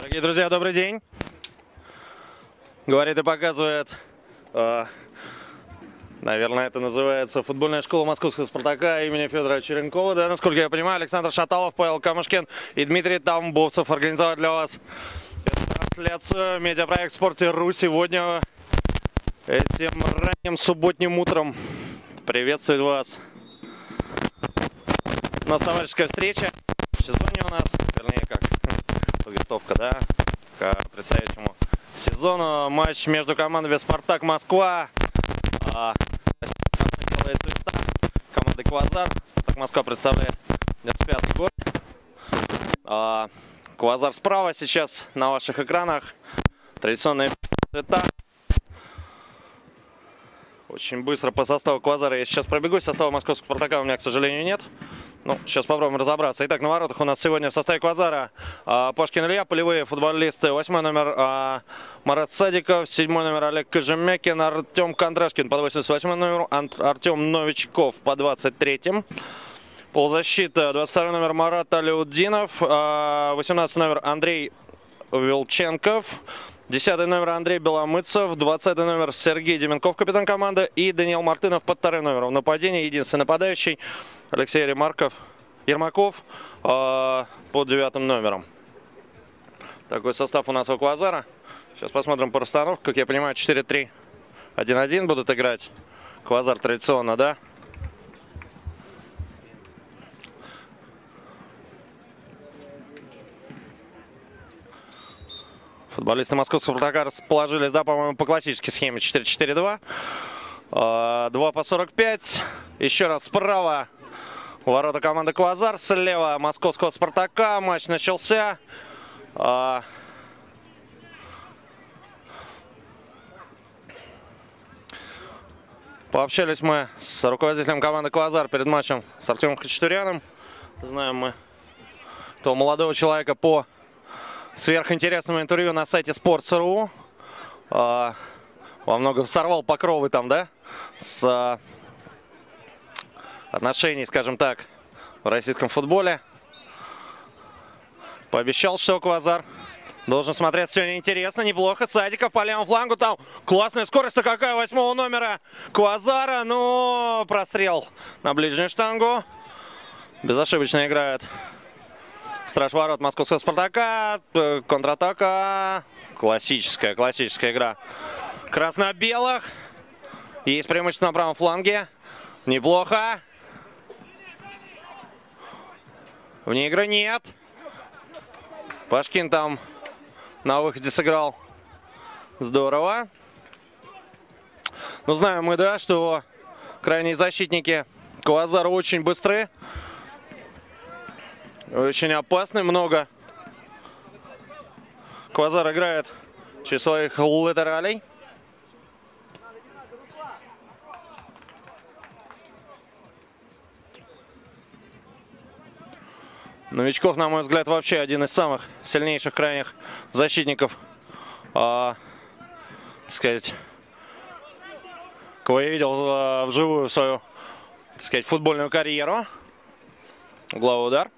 Дорогие друзья, добрый день. Говорит и показывает, э, наверное, это называется футбольная школа московского «Спартака» имени Федора Черенкова. Да, насколько я понимаю, Александр Шаталов, Павел Камышкин и Дмитрий Тамбовцев организовали для вас эту трансляцию. Медиапроект «Спорт.ру» сегодня этим ранним субботним утром приветствует вас. У нас товарищеская встреча. Сезоне у нас, вернее, как подготовка, да, к предстоящему сезону. Матч между командами «Спартак» Москва. А, делает. Команда «Квазар». «Спартак» Москва представляет 95 год. А, «Квазар» справа сейчас на ваших экранах. Традиционные цвета. Очень быстро по составу «Квазара» я сейчас пробегу. Состава московского «Спартака» у меня, к сожалению, нет. Ну, сейчас попробуем разобраться. Итак, на воротах у нас сегодня в составе Квазара а, Пашкин Илья, полевые футболисты. Восьмой номер а, Марат Садиков, седьмой номер Олег Кожемякин, Артем Кондрашкин под 88 номер, Артем Новичков по 23-м. Ползащита 22 номер Марат Алиуддинов, 18 а, номер Андрей Вилченков, 10 номер Андрей Беломыцев, 20 номер Сергей Деменков, капитан команды, и Даниил Мартынов под вторым номером нападения, единственный нападающий. Алексей Ремарков, Ермаков э, под девятым номером. Такой состав у нас у Квазара. Сейчас посмотрим по расстановке. Как я понимаю, 4-3, 1-1 будут играть. Квазар традиционно, да? Футболисты московского «Спартака» расположились, да, по-моему, по классической схеме 4-4-2. 2 по 45. Еще раз справа Ворота команды Квазар. Слева московского Спартака. Матч начался. А, пообщались мы с руководителем команды Квазар перед матчем с Артемом Хачатуряном. Знаем мы того молодого человека по сверхинтересному интервью на сайте Sports.ru. А, во много сорвал покровы там, да? С отношений, скажем так, в российском футболе. Пообещал, что Квазар должен смотреться сегодня интересно, неплохо. Садиков по левому флангу там. Классная скорость-то какая восьмого номера Квазара. Ну, прострел на ближнюю штангу. Безошибочно играет страж ворот московского Спартака. Контратака. Классическая, классическая игра красно-белых. Есть преимущество на правом фланге. Неплохо. Вне игры нет. Пашкин там на выходе сыграл здорово. Ну, знаем мы, да, что крайние защитники Квазара очень быстры. Очень опасны, много. Квазар играет через своих латералей. Новичков, на мой взгляд, вообще один из самых сильнейших крайних защитников, а, так сказать, кого я видел а, вживую свою, так сказать, футбольную карьеру. Угловой удар.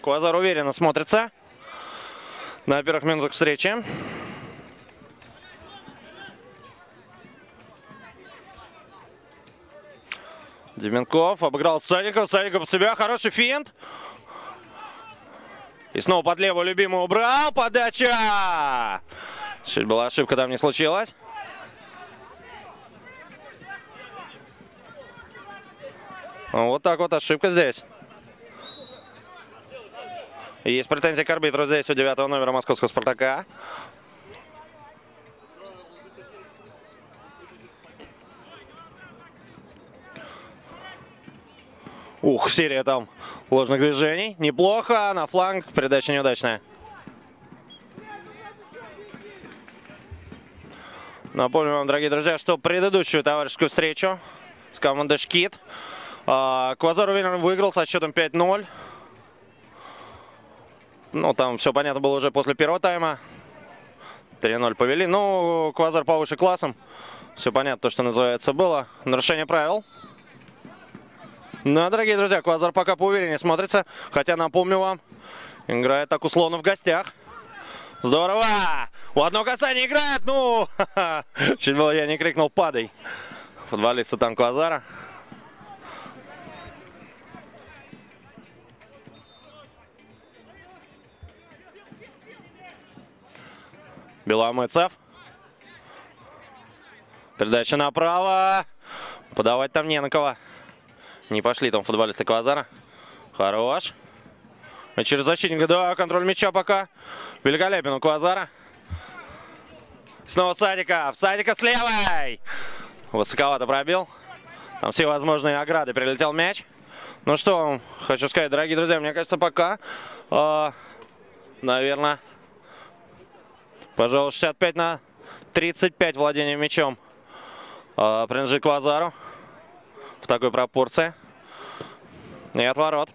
Квазар уверенно смотрится на первых минутах встречи. Деменков обыграл Садиков. Садиков под себя. Хороший финт. И снова под левую любимую убрал. Подача! Чуть была ошибка, там не случилось. Вот так вот ошибка здесь. Есть претензия к арбитру здесь у девятого номера московского «Спартака». Ух, серия там ложных движений. Неплохо. На фланг. Передача неудачная. Напомню вам, дорогие друзья, что предыдущую товарищескую встречу с командой Шкит а, Квазар уверенно выиграл со счетом 5-0. Ну, там все понятно было уже после первого тайма. 3-0 повели. Ну, Квазар повыше классом. Все понятно, то, что называется, было. Нарушение правил. Ну, дорогие друзья, Квазар пока поувереннее смотрится. Хотя, напомню вам, Играет так условно в гостях. Здорово! У одно касание играет, ну! Чуть было я не крикнул «падай». Футболисты там Квазара. Беломыцев. Передача направо. Подавать там не на кого. Не пошли там футболисты Квазара. Хорош. И через защитника, да, контроль мяча пока. Великолепен у Квазара. Снова Садиков. Садика с левой. Высоковато пробил. Там все возможные ограды. Прилетел мяч. Ну что, хочу сказать, дорогие друзья, мне кажется, пока, э, наверное, пожалуй, 65 на 35 владение мячом э, принадлежит Квазару в такой пропорции. И отворот.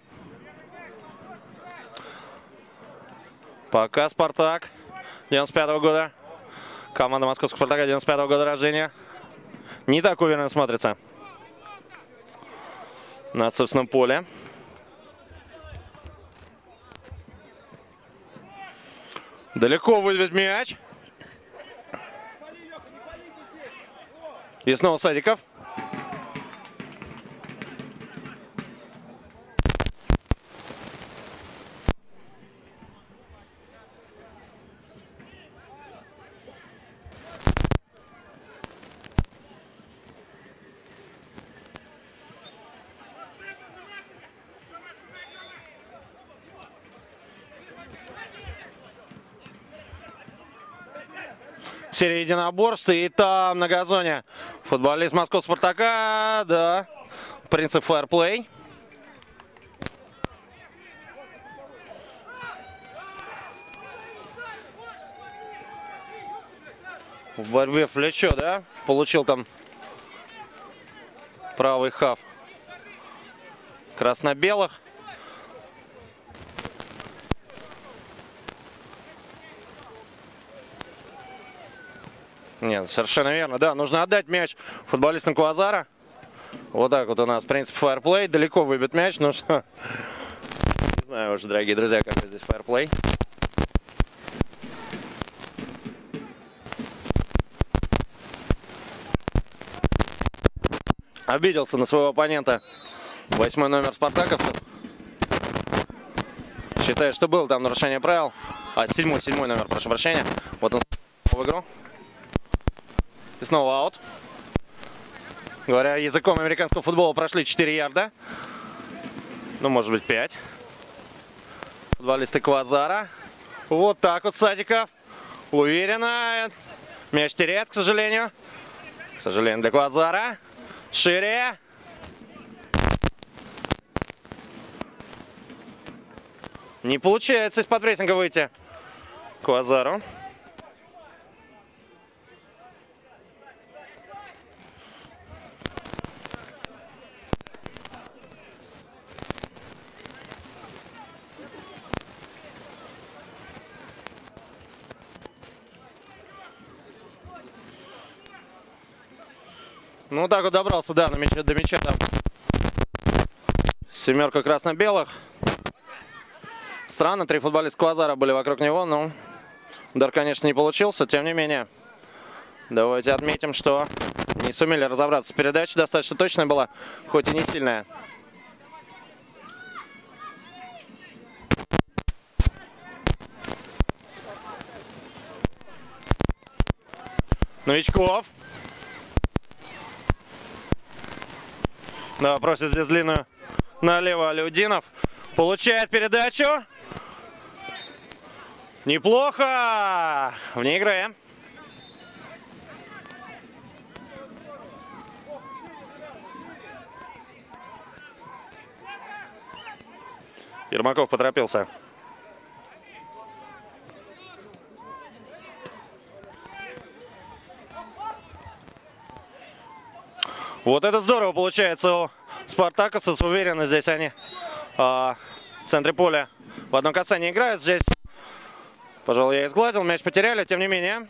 Пока Спартак 95 -го года. Команда Московского Спартака 95 -го года рождения. Не так уверенно смотрится на собственном поле. Далеко выбит мяч. И снова Садиков. Серия единоборств. И там на газоне футболист Московского Спартака. Да, принцип фэрплей. В борьбе в плечо, да? Получил там правый хав красно-белых. Нет, совершенно верно. Да, нужно отдать мяч футболистам Квазара. Вот так вот у нас принцип фаерплей. Далеко выбит мяч. Ну что, не знаю уже, дорогие друзья, какой здесь фаерплей. Обиделся на своего оппонента восьмой номер спартаковцев. Считает, что было там нарушение правил. А, седьмой, седьмой номер, прошу прощения. Вот он в игру. И снова аут. Говоря языком американского футбола, прошли 4 ярда. Ну, может быть, 5. Футболисты Квазара. Вот так вот Садиков. Уверенно. Мяч теряет, к сожалению. К сожалению, для Квазара. Шире. Не получается из-под прессинга выйти. Квазару. Ну так вот добрался, да, на мяча, до мяча там. Семерка красно-белых. Странно, три футболиста Квазара были вокруг него, но удар, конечно, не получился. Тем не менее, давайте отметим, что не сумели разобраться. Передача достаточно точная была, хоть и не сильная. Новичков. Да, просит здесь длинную налево Алюдинов. Получает передачу. Неплохо. Вне игры. Ермаков поторопился. Вот это здорово получается у спартаковцев. Уверенно здесь они а, в центре поля в одном касании играют. Здесь, пожалуй, я изгладил. Мяч потеряли, тем не менее.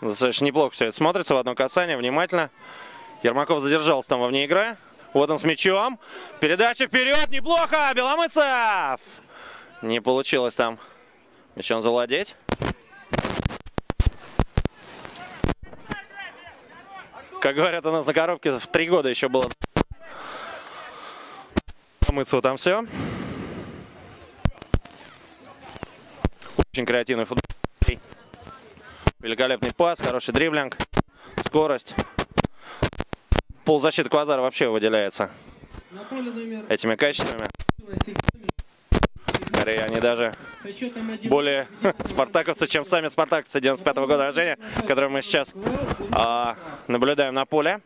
Достаточно неплохо все это смотрится в одном касании. Внимательно. Ермаков задержался там во вне игры. Вот он с мячом. Передача вперед. Неплохо. Беломыцев. Не получилось там мячом завладеть. Как говорят у нас на коробке, в три года еще было. Мыцу там все. Очень креативный футбол. Великолепный пас, хороший дриблинг, скорость. Ползащиты Квазара вообще выделяется этими качествами. Скорее, они даже более спартаковцы, чем сами спартаковцы 95 -го года рождения, которые мы сейчас а, наблюдаем на поле.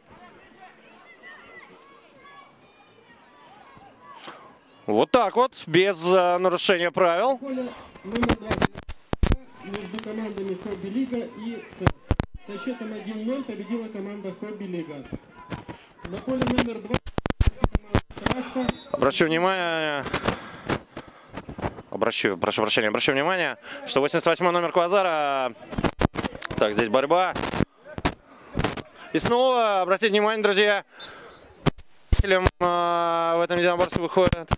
Вот так вот, без а, нарушения правил. Между командами Хобби Лига и со счетом 1-0 победила команда Хобби Лига. На поле номер 2 трасса. Обращу внимание, обращу, прошу прощения, обращу внимание, что 88 номер Квазара. Так, здесь борьба. И снова, обратите внимание, друзья, а, в этом единоборстве выходит.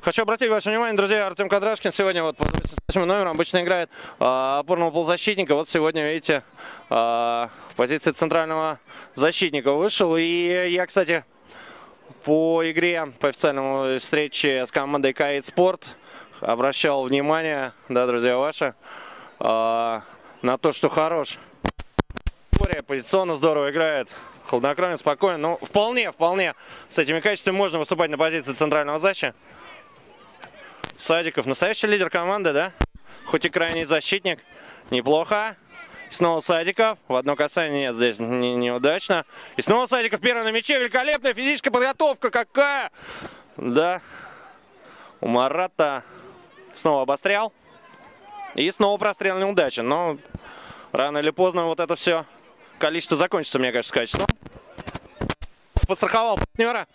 Хочу обратить ваше внимание, друзья, Артем Кадрашкин сегодня вот под 88 номером обычно играет а, опорного полузащитника. Вот сегодня, видите, а, в позиции центрального защитника вышел. И я, кстати, по игре, по официальному встрече с командой Каид Спорт обращал внимание, да, друзья, ваши, а, на то, что хорош. Позиционно здорово играет. Хладнокровен, спокойно. Ну, вполне, вполне с этими качествами можно выступать на позиции центрального защита. Садиков настоящий лидер команды, да? Хоть и крайний защитник. Неплохо. Снова Садиков. В одно касание здесь не, неудачно. И снова Садиков первый на мяче. Великолепная физическая подготовка. Какая! Да. У Марата снова обострял. И снова прострел неудача. Но рано или поздно вот это все количество закончится, мне кажется, с. Подстраховал партнера.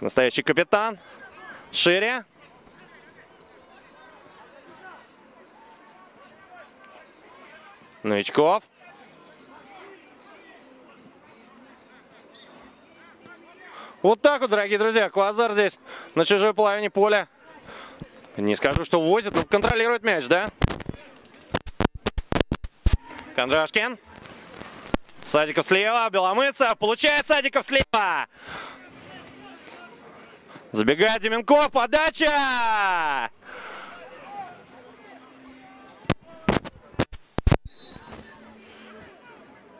Настоящий капитан. Шире. Новичков. Вот так вот, дорогие друзья, Квазар здесь на чужой половине поля. Не скажу, что возит, но контролирует мяч, да? Кондрашкин. Садиков слева, Беломыцев. Получает Садиков слева. Забегает Деменков, подача!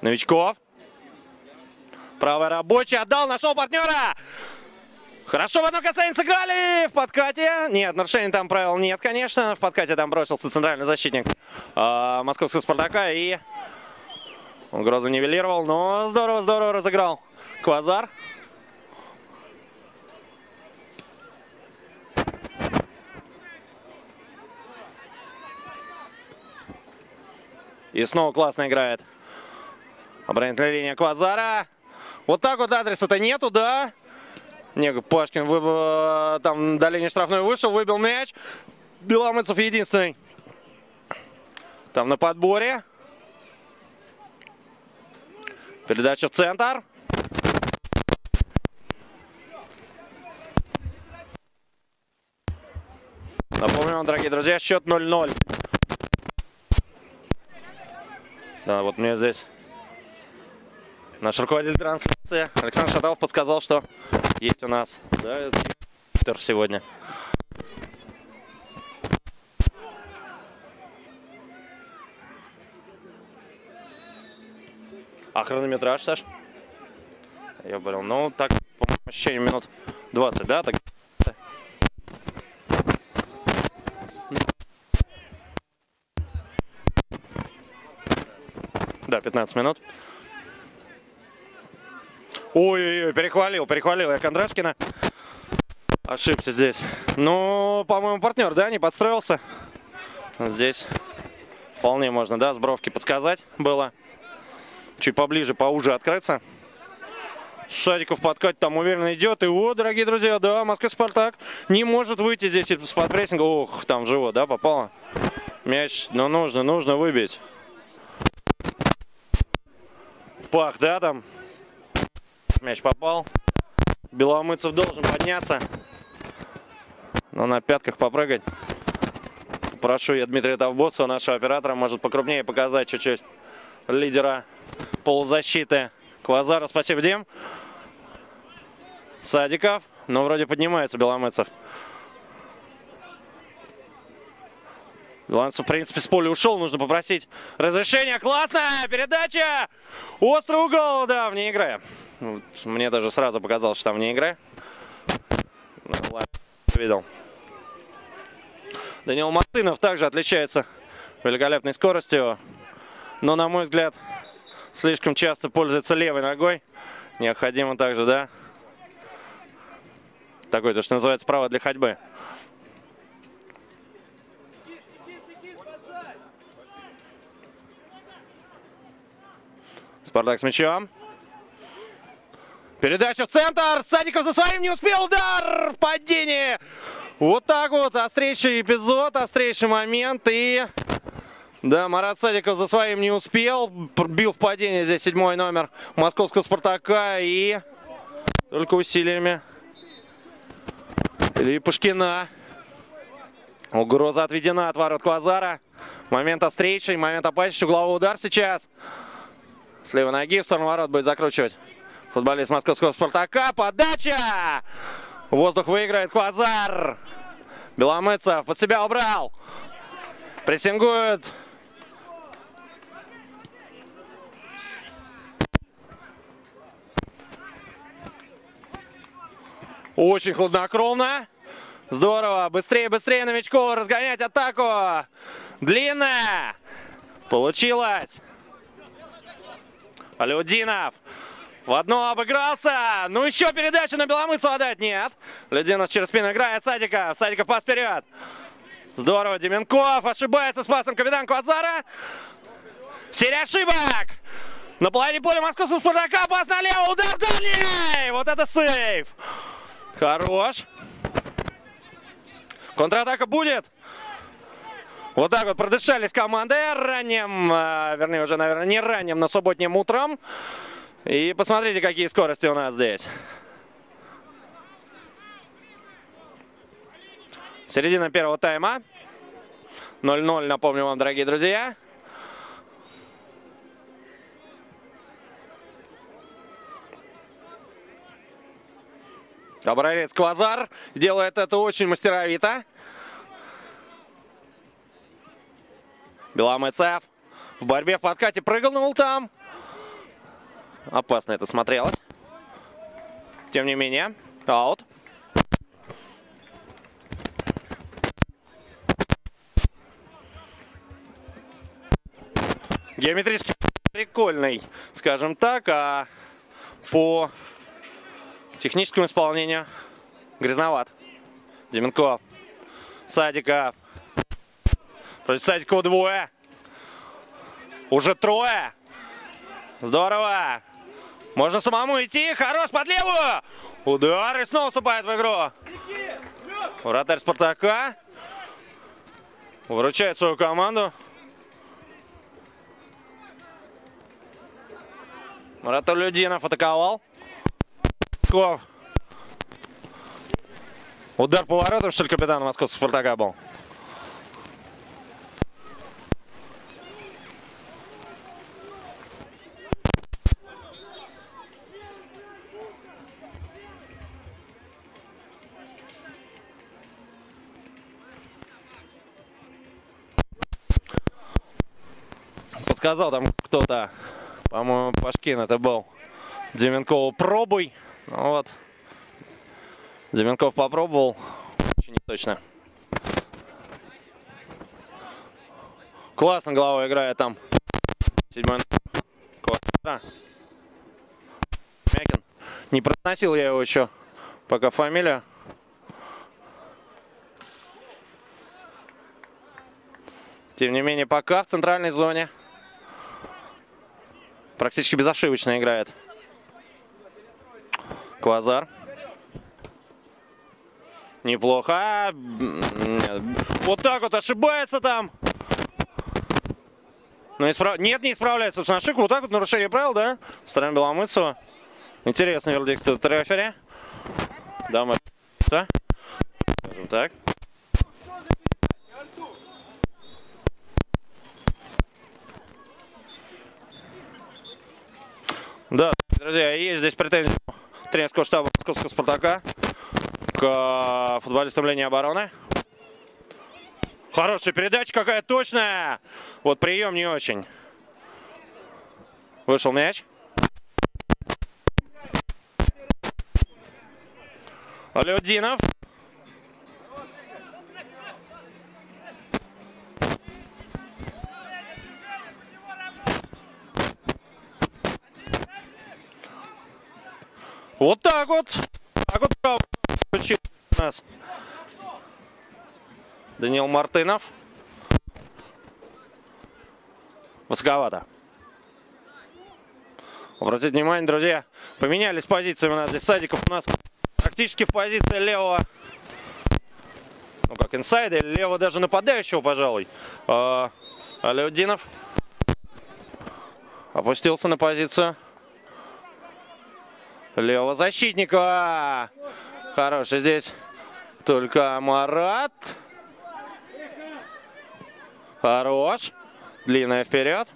Новичков. Правая рабочая. Отдал, нашел партнера. Хорошо в одно касание сыграли в подкате. Нет, нарушений там правил нет, конечно. В подкате там бросился центральный защитник э, московского Спартака и угрозу нивелировал. Но здорово-здорово разыграл Квазар. И снова классно играет Оборонительная линия Квазара. Вот так вот адреса-то нету, да? Не, Пашкин вы, э, там до линии штрафной вышел, выбил мяч. Беломыцев единственный. Там на подборе. Передача в центр. Напомню дорогие друзья, счет 0-0. Да, вот мне здесь Наш руководитель трансляции Александр Шаталов подсказал, что есть у нас да, сегодня. А хронометраж, Саш? Я понял. Ну, так, по ощущению, минут 20, да? Так... Да, 15 минут. Ой-ой-ой, перехвалил, перехвалил я Кондрашкина. Ошибся здесь. Ну, по-моему, партнер, да, не подстроился. Здесь вполне можно, да, с бровки подсказать было. Чуть поближе, поуже открыться. Садиков подкать там уверенно идет. И вот, дорогие друзья, да, Москва Спартак не может выйти здесь из-под прессинга. Ох, там живот, да, попало. Мяч, но нужно, нужно выбить. Пах, да, там мяч попал. Беломыцев должен подняться. Но на пятках попрыгать. Прошу я Дмитрия Тавбоцу, нашего оператора, может покрупнее показать чуть-чуть лидера полузащиты Квазара. Спасибо, Дим. Садиков. Ну, вроде поднимается Беломыцев. Беломыцев, в принципе, с поля ушел. Нужно попросить разрешения. Классная передача! Острый угол, да, вне игры. Вот, Мне даже сразу показалось, что там вне игры. Ну, видел. Данил Мартынов также отличается великолепной скоростью. Но, на мой взгляд, слишком часто пользуется левой ногой. Необходимо также, да? Такой, то, что называется, право для ходьбы. Спартак с мячом. Передача в центр. Садиков за своим не успел. Удар в падении. Вот так вот. Острейший эпизод, острейший момент. И да, Марат Садиков за своим не успел. Бил в падение здесь седьмой номер московского Спартака. И только усилиями Ильи. Угроза отведена от ворот Квазара. Момент острейший, момент опаснейший. Угловой удар сейчас. С левой ноги в сторону ворот будет закручивать футболист московского Спартака. Подача! Воздух выиграет Квазар. Беломыцев под себя убрал. Прессингует. Очень хладнокровно. Здорово. Быстрее, быстрее новичку разгонять атаку. Длинная. Получилось. Алеудинов. В одно обыгрался. Ну еще передачу на Беломыцу отдать. Нет. Лединов через спину играет Садика. Садиков пас вперед. Здорово. Деменков ошибается с пасом капитан Квазара. Серия ошибок. На половине поля московского Спартака. Пас налево. Удар дальний. Вот это сейв. Хорош. Контратака будет. Вот так вот продышались команды ранним, а, вернее уже, наверное, не ранним, но субботним утром. И посмотрите, какие скорости у нас здесь. Середина первого тайма. 0-0, напомню вам, дорогие друзья. Образец Квазар делает это очень мастеровито. Беломыцев в борьбе в подкате прыгнул там. Опасно это смотрелось. Тем не менее, аут. Геометрически прикольный, скажем так, а по техническому исполнению грязноват. Деменков, Садиков, Против Садикова двое. Уже трое. Здорово. Можно самому идти. Хорош под левую. Удар и снова вступает в игру. Вратарь Спартака. Выручает свою команду. Марат Людинов атаковал. Ков. Удар по воротам, что ли, капитана московского Спартака был? Подсказал там кто-то, по-моему, Пашкин это был. Деменкову пробуй. Ну вот. Деменков попробовал. Очень не точно. Классно головой играет там. Седьмой. Классно. Мякин. Не произносил я его еще. Пока фамилия. Тем не менее, пока в центральной зоне. Практически безошибочно играет. Квазар. Неплохо. А. Вот так вот ошибается там. Но исправ... Нет, не исправляется, собственно, ошибка. Вот так вот нарушение правил, да? Стороны Беломыцева. Интересный вердикт тут рефери. Дама скажем так. Да, друзья, есть здесь претензии тренерского штаба Московского Спартака к футболистам линии обороны. Хорошая передача, какая точная. Вот прием не очень. Вышел мяч. Алеудинов. Вот так вот. Так вот право включил нас. Даниил Мартынов. Высоковато. Обратите внимание, друзья, поменялись позициями у нас здесь. Садиков у нас практически в позиции левого, ну как инсайда, или левого даже нападающего, пожалуй. А, Алеудинов опустился на позицию левого защитника. Хороший здесь только Марат. Хорош. Длинная вперед.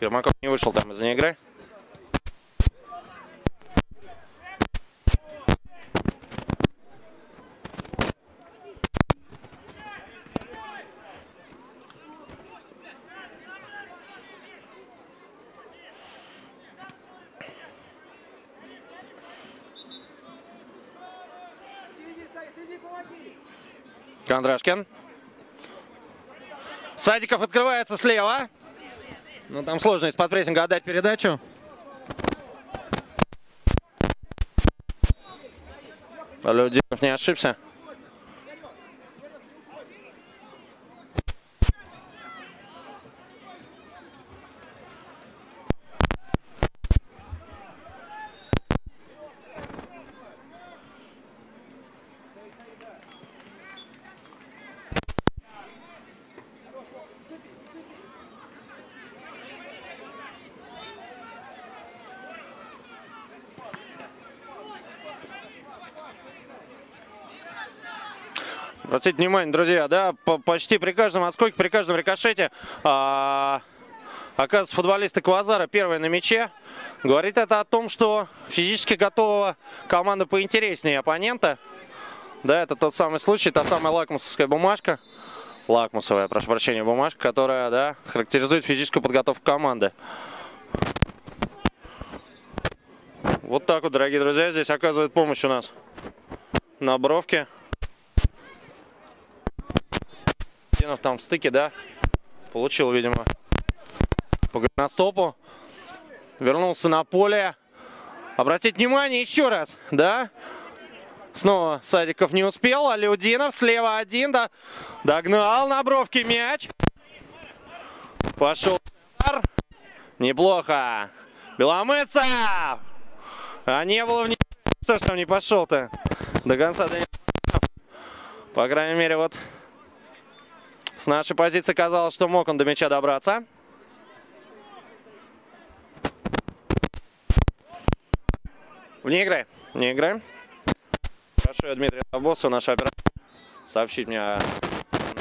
Ермаков не вышел там из-за игры. Кондрашкин. Садиков открывается слева. Ну, там сложно из-под прессинга отдать передачу. Алюдинов не ошибся. Обратите внимание, друзья, да, по- почти при каждом отскоке, при каждом рикошете, а, оказывается, футболисты Квазара первые на мяче. Говорит это о том, что физически готова команда поинтереснее оппонента. Да, это тот самый случай, та самая лакмусовская бумажка, лакмусовая, прошу прощения, бумажка, которая, да, характеризует физическую подготовку команды. Вот так вот, дорогие друзья, здесь оказывает помощь у нас на бровке. Динов там в стыке, да, получил, видимо, по голеностопу. Вернулся на поле. Обратите внимание еще раз, да, Снова Садиков не успел, а Людинов слева один, да, догнал на бровке мяч. Пошел. Неплохо. Беломыцев! А не было в ней... Что ж там не пошел-то? До конца По крайней мере, вот с нашей позиции казалось, что мог он до мяча добраться. Вне игры. Вне игры. Прошу я Дмитрия Табоцу, наш оператор, сообщить мне о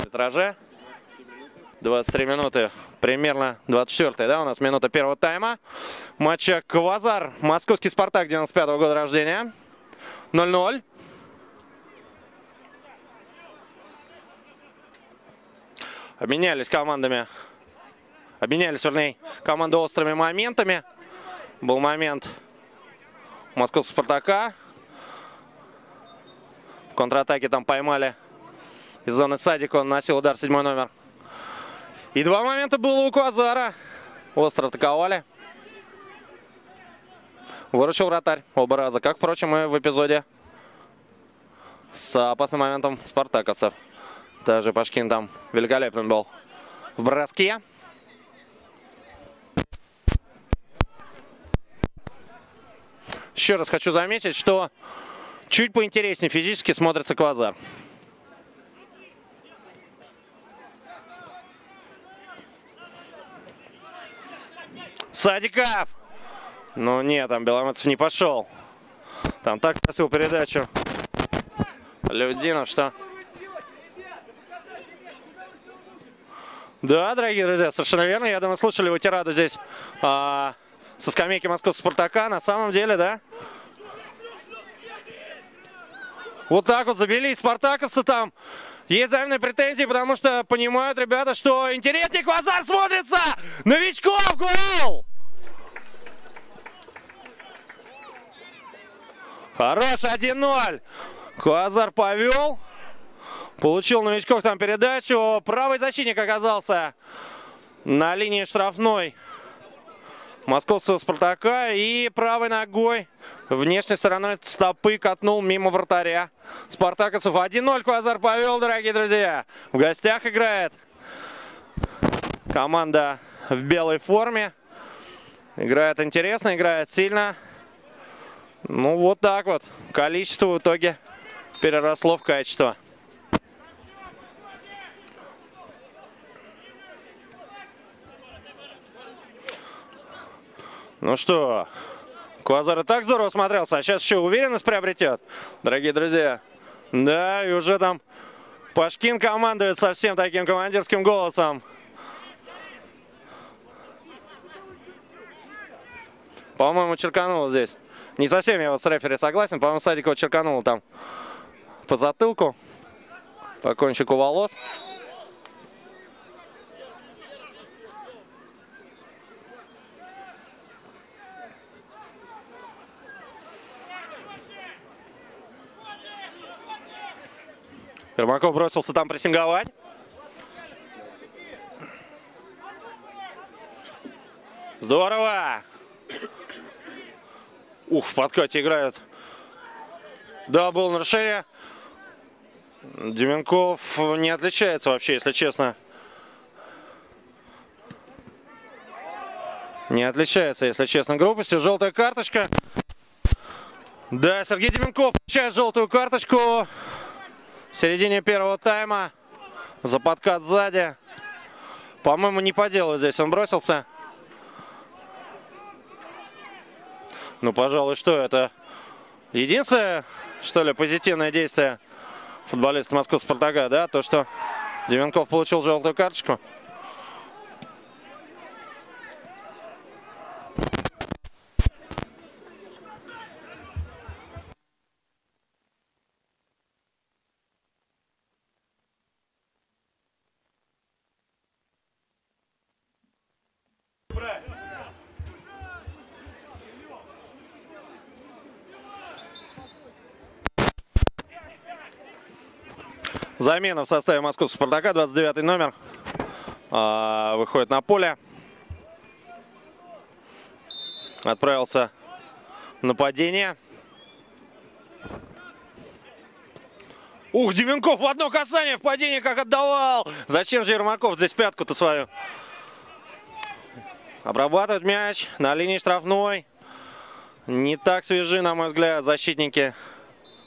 метраже. 23 минуты, примерно 24 да, у нас минута первого тайма. Матча Квазар, московский Спартак 95 -го года рождения. 0-0. Обменялись командами, обменялись, вернее, команды острыми моментами. Был момент московского Спартака, в контратаке там поймали из зоны садика. Он носил удар седьмой номер. И два момента было у Квазара. Остро атаковали. Выручил вратарь оба раза. Как, впрочем, и в эпизоде с опасным моментом спартаковцев. Даже Пашкин там великолепный был в броске. Еще раз хочу заметить, что чуть поинтереснее физически смотрится Квазар. Садиков! Ну нет, там Беломыцев не пошел. Там так просил передачу. Людинов, что... Да, дорогие друзья, совершенно верно. Я думаю, слушали вы тираду здесь а, со скамейки московского «Спартака». На самом деле, да? Вот так вот забились спартаковцы там. Есть взаимные претензии, потому что понимают ребята, что интереснее Квазар смотрится. Новичков гол! Хорош, 1-0. Квазар повел. Получил новичков там передачу. Правый защитник оказался на линии штрафной московского «Спартака». И правой ногой внешней стороной стопы катнул мимо вратаря. Спартаковцев 1-0. Квазар повел, дорогие друзья. В гостях играет команда в белой форме. Играет интересно, играет сильно. Ну, вот так вот. Количество в итоге переросло в качество. Ну что, Квазар и так здорово смотрелся, а сейчас еще уверенность приобретет, дорогие друзья. Да, и уже там Пашкин командует совсем таким командирским голосом. По-моему, черканул здесь. Не совсем я вот с рефери согласен. По-моему, Садикова черканул там по затылку, по кончику волос. Ермаков бросился там прессинговать. Здорово! Ух, в подкате играет. Да, был нарушение. Деменков не отличается вообще, если честно. Не отличается, если честно, грубостью. Желтая карточка. Да, Сергей Деменков получает желтую карточку в середине первого тайма. За подкат сзади. По-моему, не по делу здесь он бросился. Ну, пожалуй, что это? Единственное, что ли, позитивное действие футболиста Москвы Спартака, да? То, что Деменков получил желтую карточку. Замена в составе московского «Спартака», 29 номер, а, выходит на поле. Отправился в нападение. Ух, Деменков в одно касание в падении как отдавал. Зачем же Ермаков здесь пятку-то свою? Обрабатывает мяч на линии штрафной. Не так свежи, на мой взгляд, защитники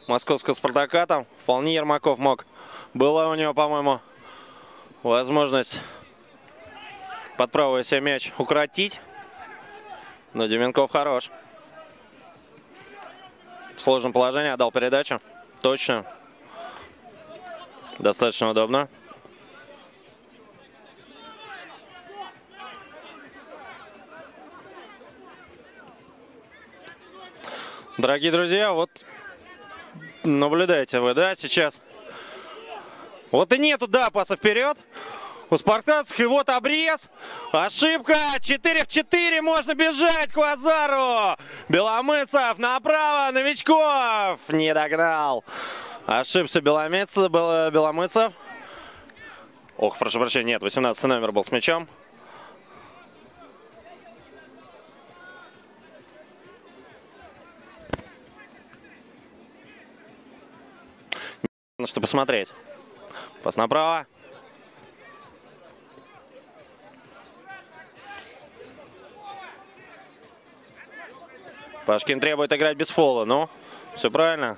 московского «Спартака». Там вполне Ермаков мог была у него, по-моему, возможность под правую себе мяч укротить. Но Деменков хорош. В сложном положении отдал передачу. Точно. Достаточно удобно. Дорогие друзья, вот наблюдайте вы, да, сейчас вот и нету, да, паса вперед. У спартанцев и вот обрез. Ошибка. 4 в 4. Можно бежать к Вазару. Беломыцев направо. Новичков. Не догнал. Ошибся Беломыцев. Беломыцев. Ох, прошу прощения, нет, 18 номер был с мячом. Ну что посмотреть. Пас направо. Пашкин требует играть без фола. Ну, все правильно.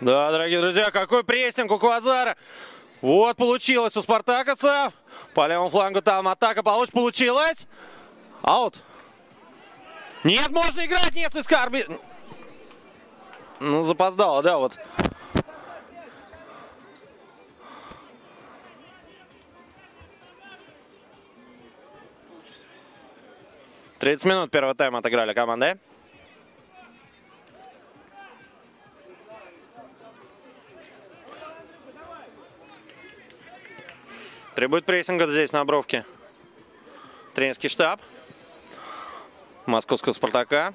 Да, дорогие друзья, какой прессинг у Квазара. Вот получилось у спартаковцев. По левому флангу там атака получилась. Аут. Нет, можно играть, нет, свистка, арбит... Ну, запоздало, да, вот. Тридцать минут первого тайма отыграли команды. Требует прессинга здесь на бровке. Тренерский штаб. Московского Спартака.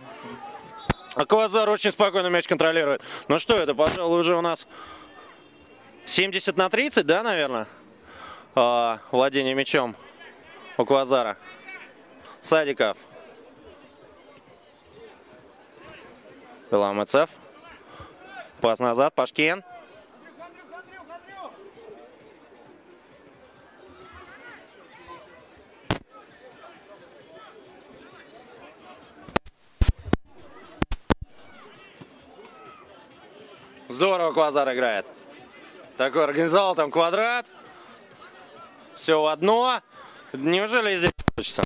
А Квазар очень спокойно мяч контролирует. Ну что это, пожалуй, уже у нас 70 на 30, да, наверное? А, владение мячом у Квазара. Садиков. Беламыцев. Пас назад, Пашкин. Здорово Квазар играет. Такой организовал там квадрат. Все в одно. Неужели здесь получится?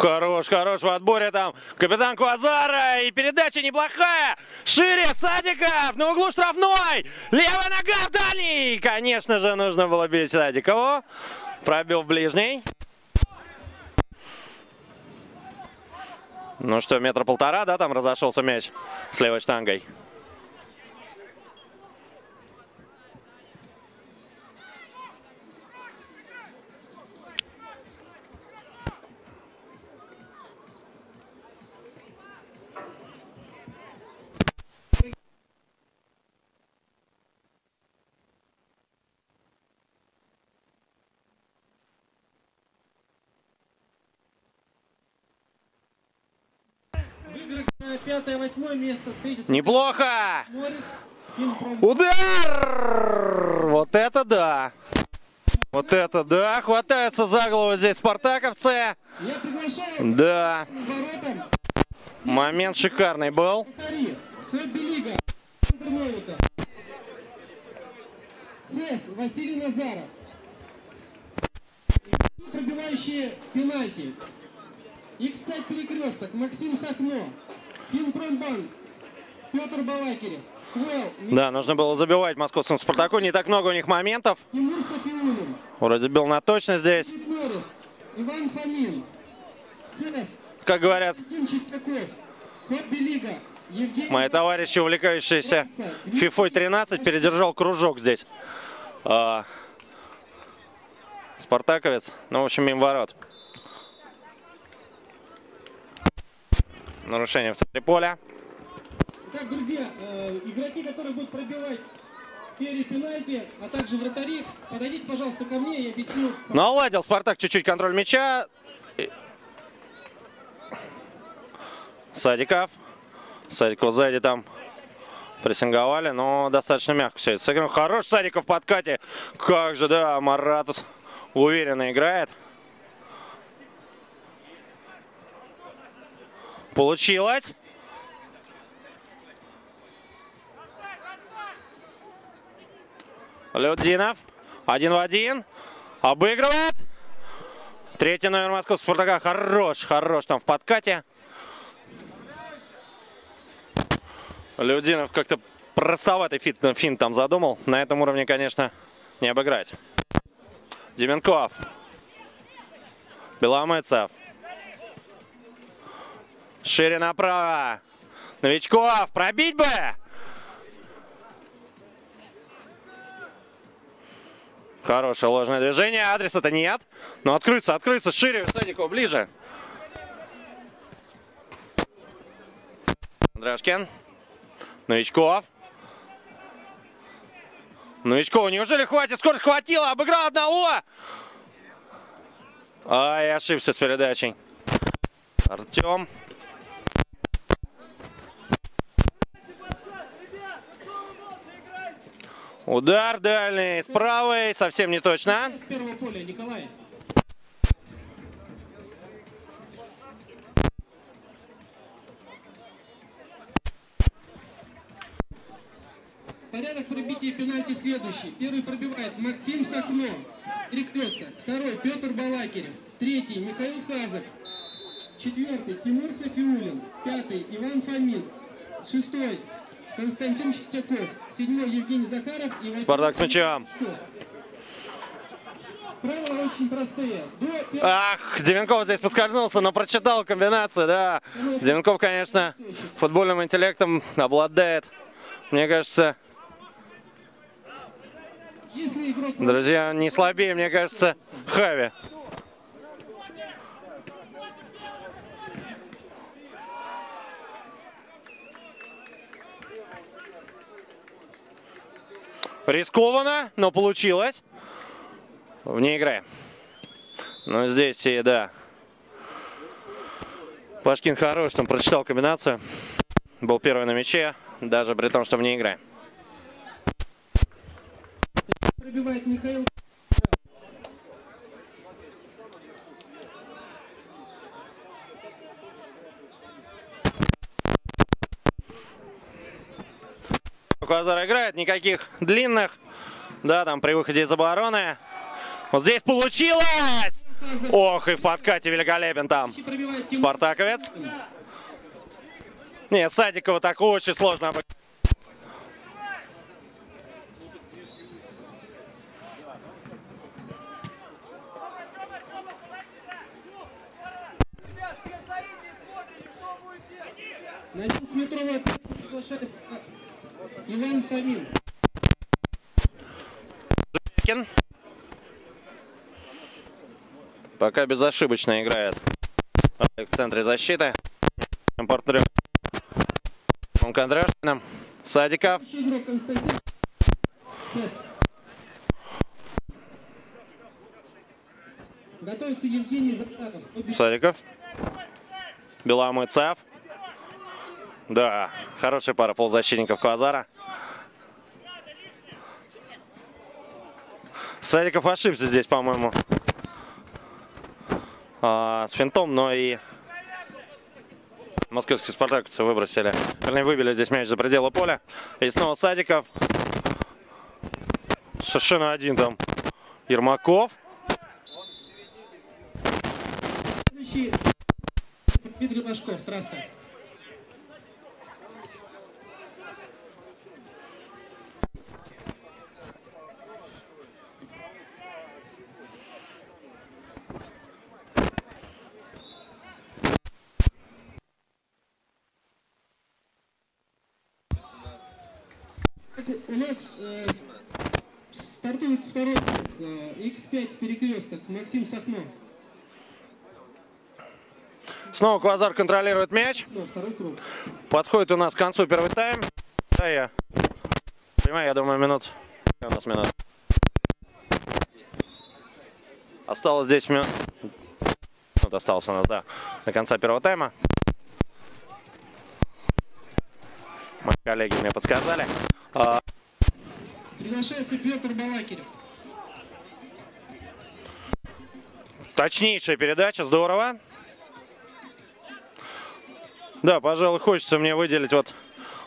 Хорош, хорош в отборе там капитан Квазара. И передача неплохая. Шире Садиков на углу штрафной. Левая нога в дальний. Конечно же, нужно было бить Садикову. Пробил ближний. Ну что, метра полтора, да, там разошелся мяч с левой штангой. Пятое, восьмое место Неплохо! Удар! Вот это да! Вот это да! Хватаются за голову здесь спартаковцы. Да, момент шикарный был. ЦЕС Василий Назаров. Пробивающие пенальти. X5 Перекресток. Максим Сахно. Петр Балакирев. Да, нужно было забивать московскому Спартаку. Не так много у них моментов. Вроде бил на точность здесь. Как говорят мои товарищи, увлекающиеся FIFA 13, передержал кружок здесь. А, Спартаковец. Ну, в общем, мимо ворот. Нарушение в центре поля. Итак, друзья, э, игроки, которые будут пробивать серии пенальти, а также вратари, подойдите, пожалуйста, ко мне, я объясню. Наладил Спартак чуть-чуть контроль мяча. Садиков. Садиков сзади там прессинговали, но достаточно мягко все это сыграно. Хорош Садиков в подкате. Как же, да, Марат тут уверенно играет. Получилось. Людинов. Один в один. Обыгрывает. Третий номер московского Спартака. Хорош, хорош там в подкате. Людинов как-то простоватый финт там задумал. На этом уровне, конечно, не обыграть. Деменков. Беломыцев. Шире направо. Новичков. Пробить бы! Хорошее ложное движение. Адреса-то нет. Но открыться, открыться. Шире. Садику ближе. Андрашкин. Новичков. Новичков, неужели хватит? Скорость хватило, обыграл одного. Ай, ошибся с передачей. Артем. Удар дальний, с правой, совсем не точно. С первого поля, Николай. Порядок пробития пенальти следующий. Первый пробивает Максим Сахно, перекресток. Второй Петр Балакирев. Третий Михаил Хазов. Четвертый Тимур Софиулин. Пятый Иван Фомин. Шестой Константин Чистяков. Седьмой Евгений Захаров. И Спартак с мячом. Правила очень простые. До Ах, Девенков здесь поскользнулся, но прочитал комбинацию, да. Девенков, конечно, футбольным интеллектом обладает. Мне кажется, друзья, не слабее, мне кажется, Хави. Рискованно, но получилось. Вне игры. Но здесь и да. Пашкин хорош, там прочитал комбинацию. Был первый на мяче, даже при том, что вне игры. пробивает Михаил Квазар играет, никаких длинных. Да, там при выходе из обороны. Вот здесь получилось! Ох, и в подкате великолепен там. Спартаковец. Не, Садикова так очень сложно обыграть. На 11-метровый атаку приглашается Иван Фомин. Кин. Пока безошибочно играет в центре защиты. Партнером Кондрашкиным. Садиков. Готовится Евгений Захаров. Садиков. Беломыцев. Да, хорошая пара полузащитников Квазара. Садиков ошибся здесь, по-моему. А, с финтом, но и московские спартаковцы выбросили. Вернее, выбили здесь мяч за пределы поля. И снова Садиков. Совершенно один там. Ермаков. Дмитрий Ложков. Трасса. Так, У нас э, стартует второй круг. э, X5 перекресток. Максим Сахно. Снова Квазар контролирует мяч. Подходит у нас к концу первый тайм. Да, я понимаю, я думаю, минут. У нас минут. Осталось 10 минут. Вот осталось у нас, да, до конца первого тайма. Мои коллеги мне подсказали. А, Приглашается Петр Балакирев. Точнейшая передача, здорово. Да, пожалуй, хочется мне выделить вот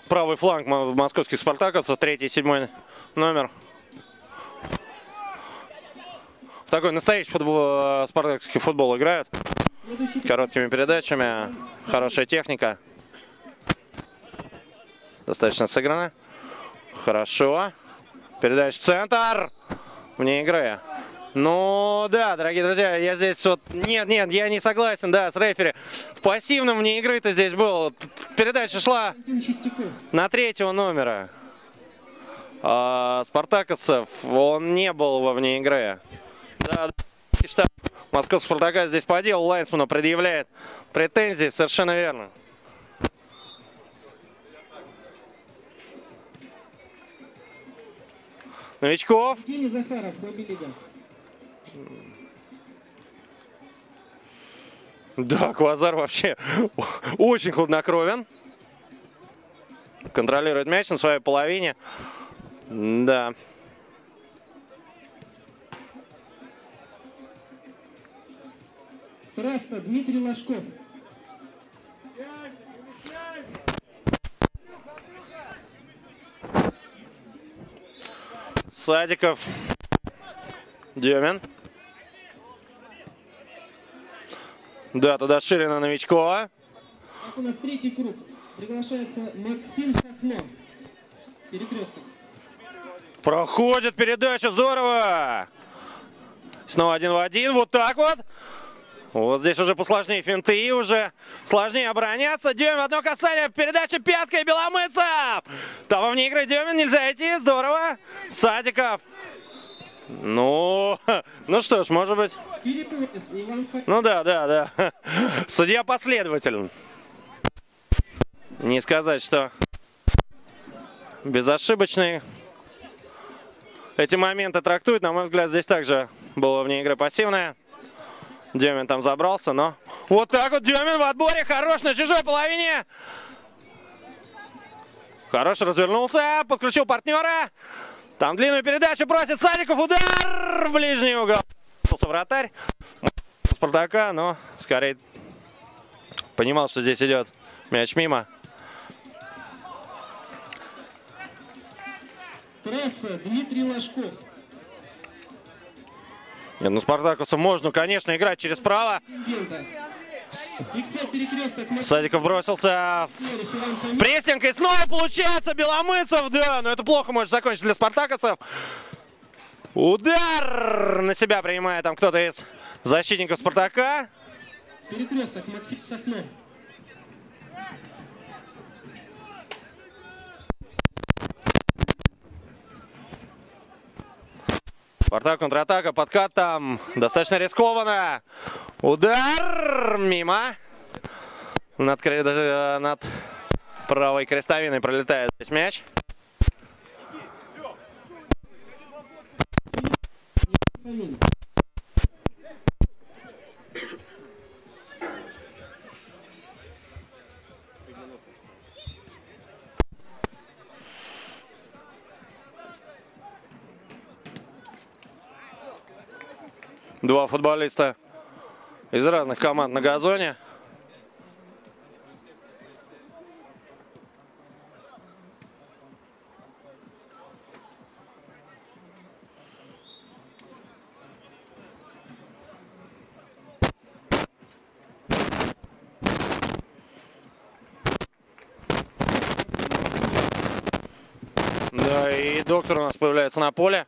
правый фланг мо- московских спартаковцев, третий, седьмой номер. В такой настоящий футбол, спартаковский футбол играют. Короткими передачами, хорошая техника. Достаточно сыграно. Хорошо. Передача в центр. Вне игры. Ну да, дорогие друзья, я здесь вот... Нет, нет, я не согласен, да, с рефери. В пассивном вне игры-то здесь был. Передача шла на третьего номера. А, Спартаковцев, он не был во вне игры. Да, штаб Московского Спартака здесь по делу Лайнсману предъявляет претензии, совершенно верно. Новичков. Евгений Захаров. Да, Квазар вообще очень хладнокровен. Контролирует мяч на своей половине. Да. Траста Дмитрий Ложков. Садиков. Демин. Да, туда Ширина Новичкова. Так, у нас третий круг. Приглашается Максим Сахно. Перекресток. Проходит передача, здорово! Снова один в один, вот так вот. Вот здесь уже посложнее финты, уже сложнее обороняться. Демин, одно касание, передача пяткой, Беломыцев! Там вне игры Демин, нельзя идти, здорово. Садиков. Ну, ну что ж, может быть... Ну да, да, да. Судья последователен. Не сказать, что безошибочный. Эти моменты трактуют, на мой взгляд, здесь также было вне игры пассивное. Демин там забрался, но... Вот так вот Демин в отборе, хорош на чужой половине. Хорош развернулся, подключил партнера. Там длинную передачу бросит Садиков, удар в ближний угол. Вратарь. Спартака, но скорее понимал, что здесь идет мяч мимо. Трасса Дмитрий Ложков. Нет, ну Спартакусу можно, конечно, играть через право. Тангента. X5 перекресток. Максим Садиков бросился в прессинг, и снова получается Беломыцев, да, но это плохо может закончиться для спартаковцев. Удар на себя принимает там кто-то из защитников Спартака. Перекресток. Максим Сахно. Спартак контратака, подкат там достаточно рискованно. Удар мимо. Над, даже, над правой крестовиной пролетает здесь мяч. Фомин. Два футболиста из разных команд на газоне. Да, и доктор у нас появляется на поле.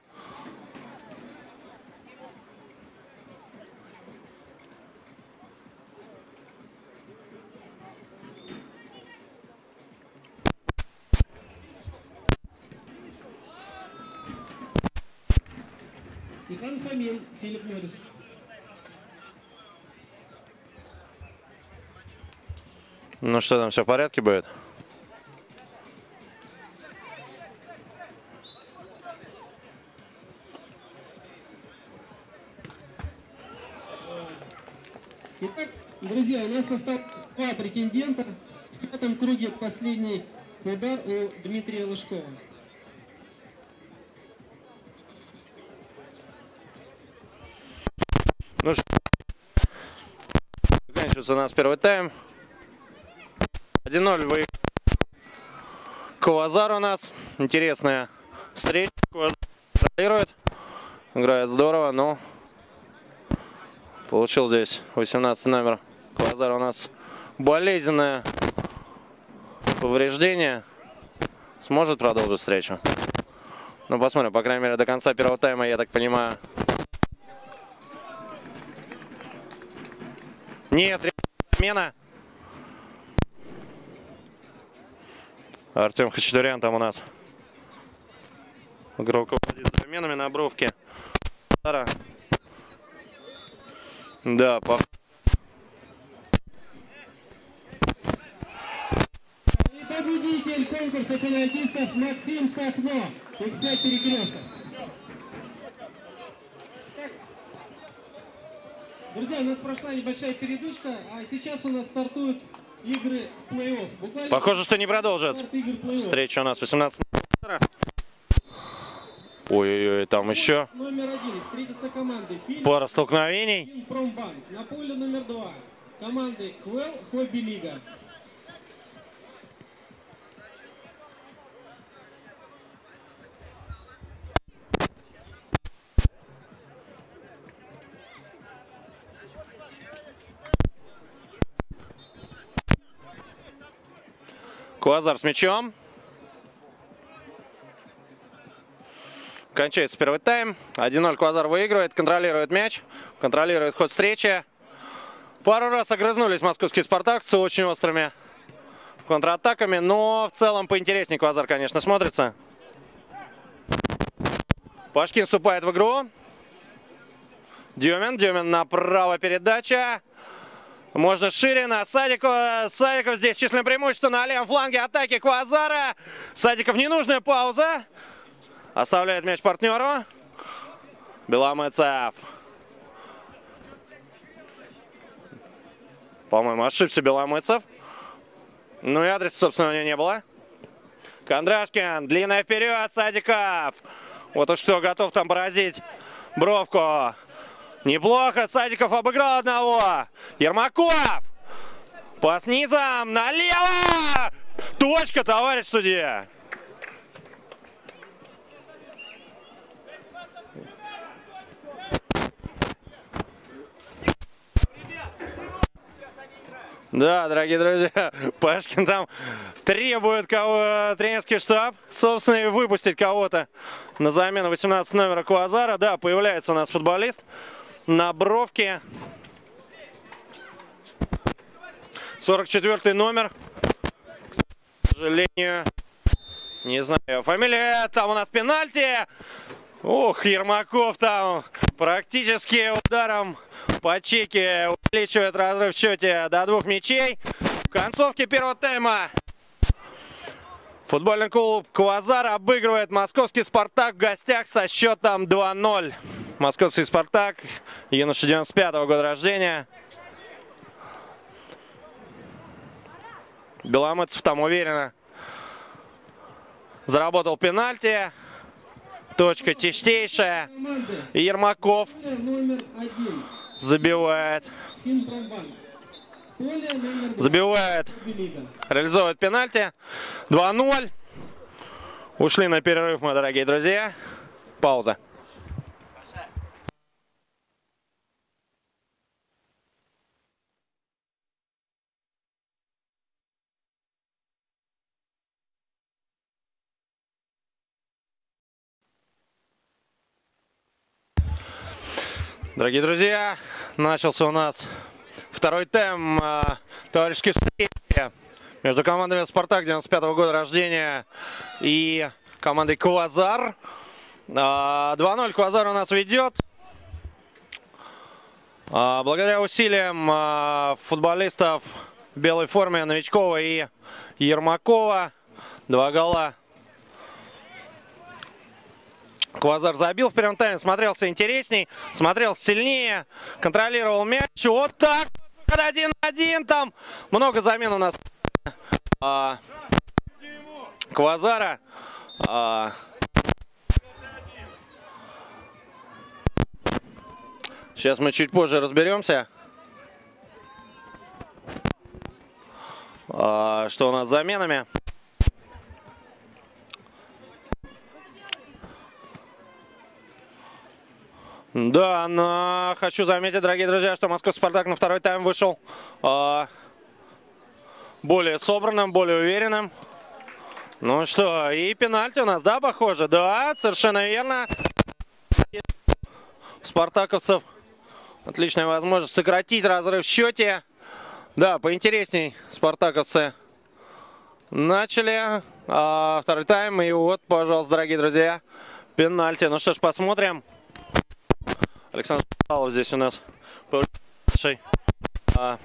Иван Фомин. Филипп Норрис. Ну что там, все в порядке будет? У нас осталось два претендента. В пятом круге последний удар у Дмитрия Лужкова. Ну что, заканчивается у нас первый тайм. 1-0 вы. Квазар у нас. Интересная встреча. Квазар. Играет здорово, но получил здесь 18 номер. Квазар у нас болезненное повреждение. Сможет продолжить встречу? Ну, посмотрим. По крайней мере, до конца первого тайма, я так понимаю, Нет, смена. Артем Хачатурян там у нас. Игрок с заменами на бровке. Да, по... И победитель конкурса пенальтистов Максим Сахно. X5 перекресток. Так. Друзья, у нас прошла небольшая передышка, а сейчас у нас стартуют игры плей-офф. Похоже, что не плей-офф. Встреча у нас 18 Ой-ой-ой, там еще Номер один. Встретятся команды Фильм пара столкновений. и Промбанк. На поле номер два. Команды Квел, Хобби Лига. Квазар с мячом. Кончается первый тайм. 1-0 Квазар выигрывает, контролирует мяч, контролирует ход встречи. Пару раз огрызнулись московские спартакцы очень острыми контратаками, но в целом поинтереснее Квазар, конечно, смотрится. Пашкин вступает в игру. Дюмин, Дюмин направо передача. Можно шире на Садикова. Садиков здесь численное преимущество на левом фланге атаки Квазара. Садиков ненужная пауза. Оставляет мяч партнеру. Беломыцев. По-моему, ошибся Беломыцев. Ну и адреса, собственно, у него не было. Кондрашкин. Длинная вперед. Садиков. Вот уж что, готов там поразить бровку. Неплохо. Садиков обыграл одного. Ермаков. Пас низом. Налево. Точка, товарищ судья. Да, дорогие друзья, Пашкин там требует кого, тренерский штаб, собственно, и выпустить кого-то на замену 18 номера Куазара. Да, появляется у нас футболист на бровке. 44 номер. К сожалению, не знаю фамилия. Там у нас пенальти. Ух, Ермаков там практически ударом по чеке увеличивает разрыв в счете до двух мячей. В концовке первого тайма футбольный клуб Квазар обыгрывает московский «Спартак» в гостях со счетом 2-0. Московский «Спартак», юноша 95-го года рождения. Беломыцев там уверенно заработал пенальти. Точка чистейшая. Ермаков забивает. Забивает. Реализовывает пенальти. 2-0. Ушли на перерыв, мои дорогие друзья. Пауза. Дорогие друзья, начался у нас второй тайм э, товарищеской встречи между командами «Спартак» 95 -го года рождения и командой «Квазар». Э, 2-0 «Квазар» у нас ведет. Э, благодаря усилиям э, футболистов в белой форме Новичкова и Ермакова. Два гола Квазар забил в первом тайме, смотрелся интересней, смотрелся сильнее, контролировал мяч. Вот так, один один там. Много замен у нас. А, Квазара. А, сейчас мы чуть позже разберемся. А, что у нас с заменами. Да, но хочу заметить, дорогие друзья, что Московский Спартак на второй тайм вышел э, более собранным, более уверенным. Ну что, и пенальти у нас, да, похоже? Да, совершенно верно. Спартаковцев отличная возможность сократить разрыв в счете. Да, поинтересней спартаковцы начали а, второй тайм. И вот, пожалуйста, дорогие друзья, пенальти. Ну что ж, посмотрим. Александр Шалов здесь у нас нашей а,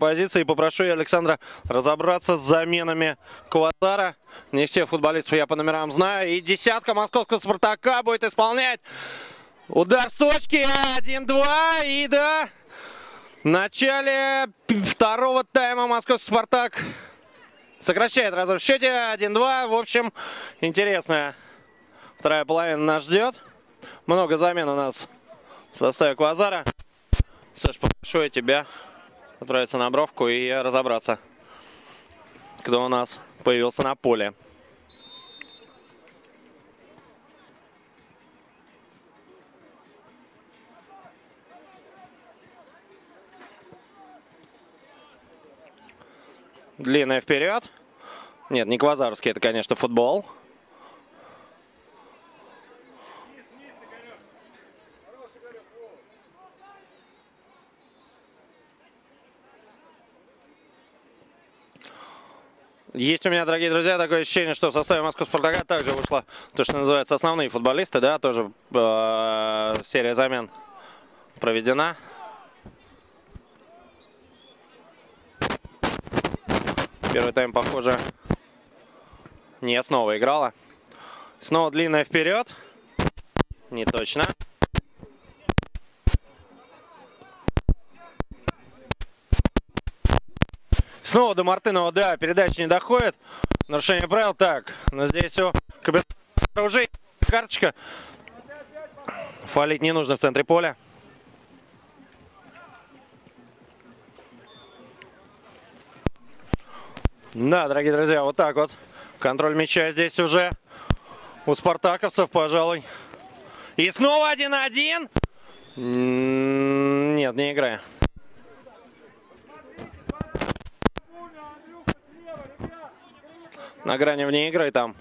позиции. Попрошу я Александра разобраться с заменами Квазара. Не всех футболистов я по номерам знаю. И десятка московского Спартака будет исполнять удар с точки. 1-2. И да, в начале второго тайма московский Спартак сокращает разрыв в счете. 1-2. В общем, интересная вторая половина нас ждет. Много замен у нас в составе Квазара. Саш, попрошу я тебя отправиться на бровку и разобраться, кто у нас появился на поле. Длинная вперед. Нет, не Квазарский, это, конечно, футбол. Есть у меня, дорогие друзья, такое ощущение, что в составе Москвы Спартака также вышло то, что называется основные футболисты, да, тоже э, серия замен проведена. Первый тайм, похоже, не снова играла. Снова длинная вперед. Не точно. Снова до Мартынова, да, передача не доходит. Нарушение правил. Так, но здесь все. Капитан уже карточка. Фалить не нужно в центре поля. Да, дорогие друзья, вот так вот. Контроль мяча здесь уже у спартаковцев, пожалуй. И снова 1-1. Нет, не играя. На грани вне игры там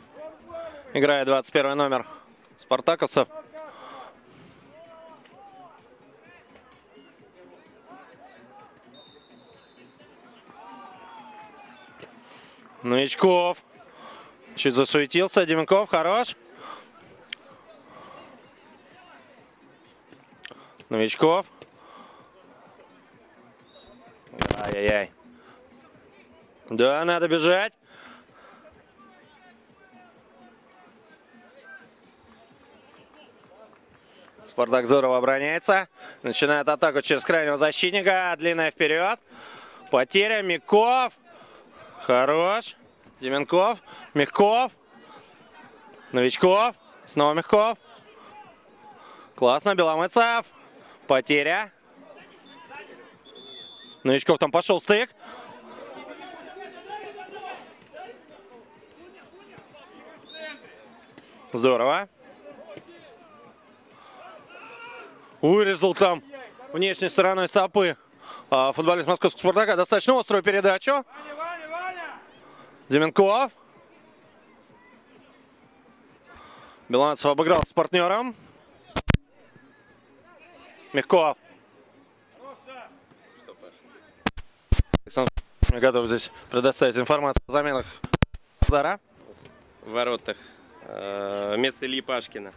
играет 21 номер спартаковцев. Новичков. Чуть засуетился. Деменков, хорош. Новичков. Ай-яй-яй. Да, надо бежать. Спартак здорово обороняется. Начинает атаку через крайнего защитника. Длинная вперед. Потеря. Миков. Хорош. Деменков. Мягков. Новичков. Снова Мягков. Классно. Беломыцев. Потеря. Новичков там пошел стык. Здорово. Вырезал там внешней стороной стопы а, футболист московского «Спартака». Достаточно острую передачу. Деменков. Беланцев обыграл с партнером. Мягков. Александр готов здесь предоставить информацию о заменах Зара. В воротах. Э, Вместо Ильи Пашкина.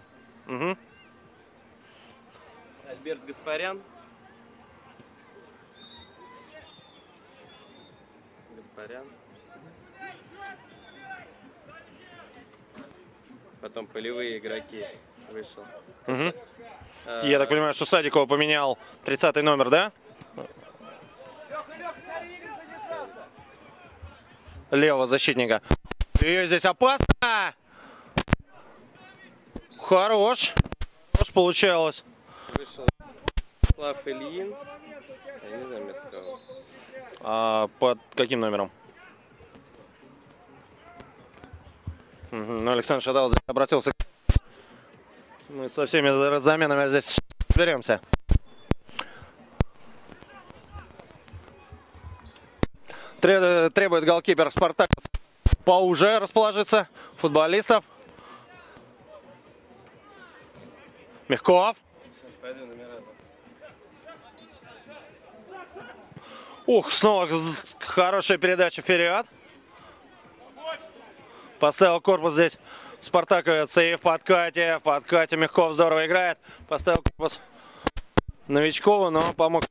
Угу. Альберт Гаспарян. Гаспарян. Потом полевые игроки вышел. Угу. Э, Я так понимаю, что Садикова поменял 30 номер, да? Левого защитника. Ее здесь опасно. Хорош. Хорош получалось. Вышел Слав Ильин. Я не знаю, вместо кого. А под каким номером? Мгм. Ну, Александр здесь обратился. Мы со всеми за- заменами здесь разберемся. Тре- Требует голкипер Спартак поуже расположиться. Футболистов. Мягков. Сейчас пойду номера. Ух, снова хорошая передача вперед. Поставил корпус здесь Спартаковец и в подкате. В подкате Мягков здорово играет. Поставил корпус Новичкову, но помог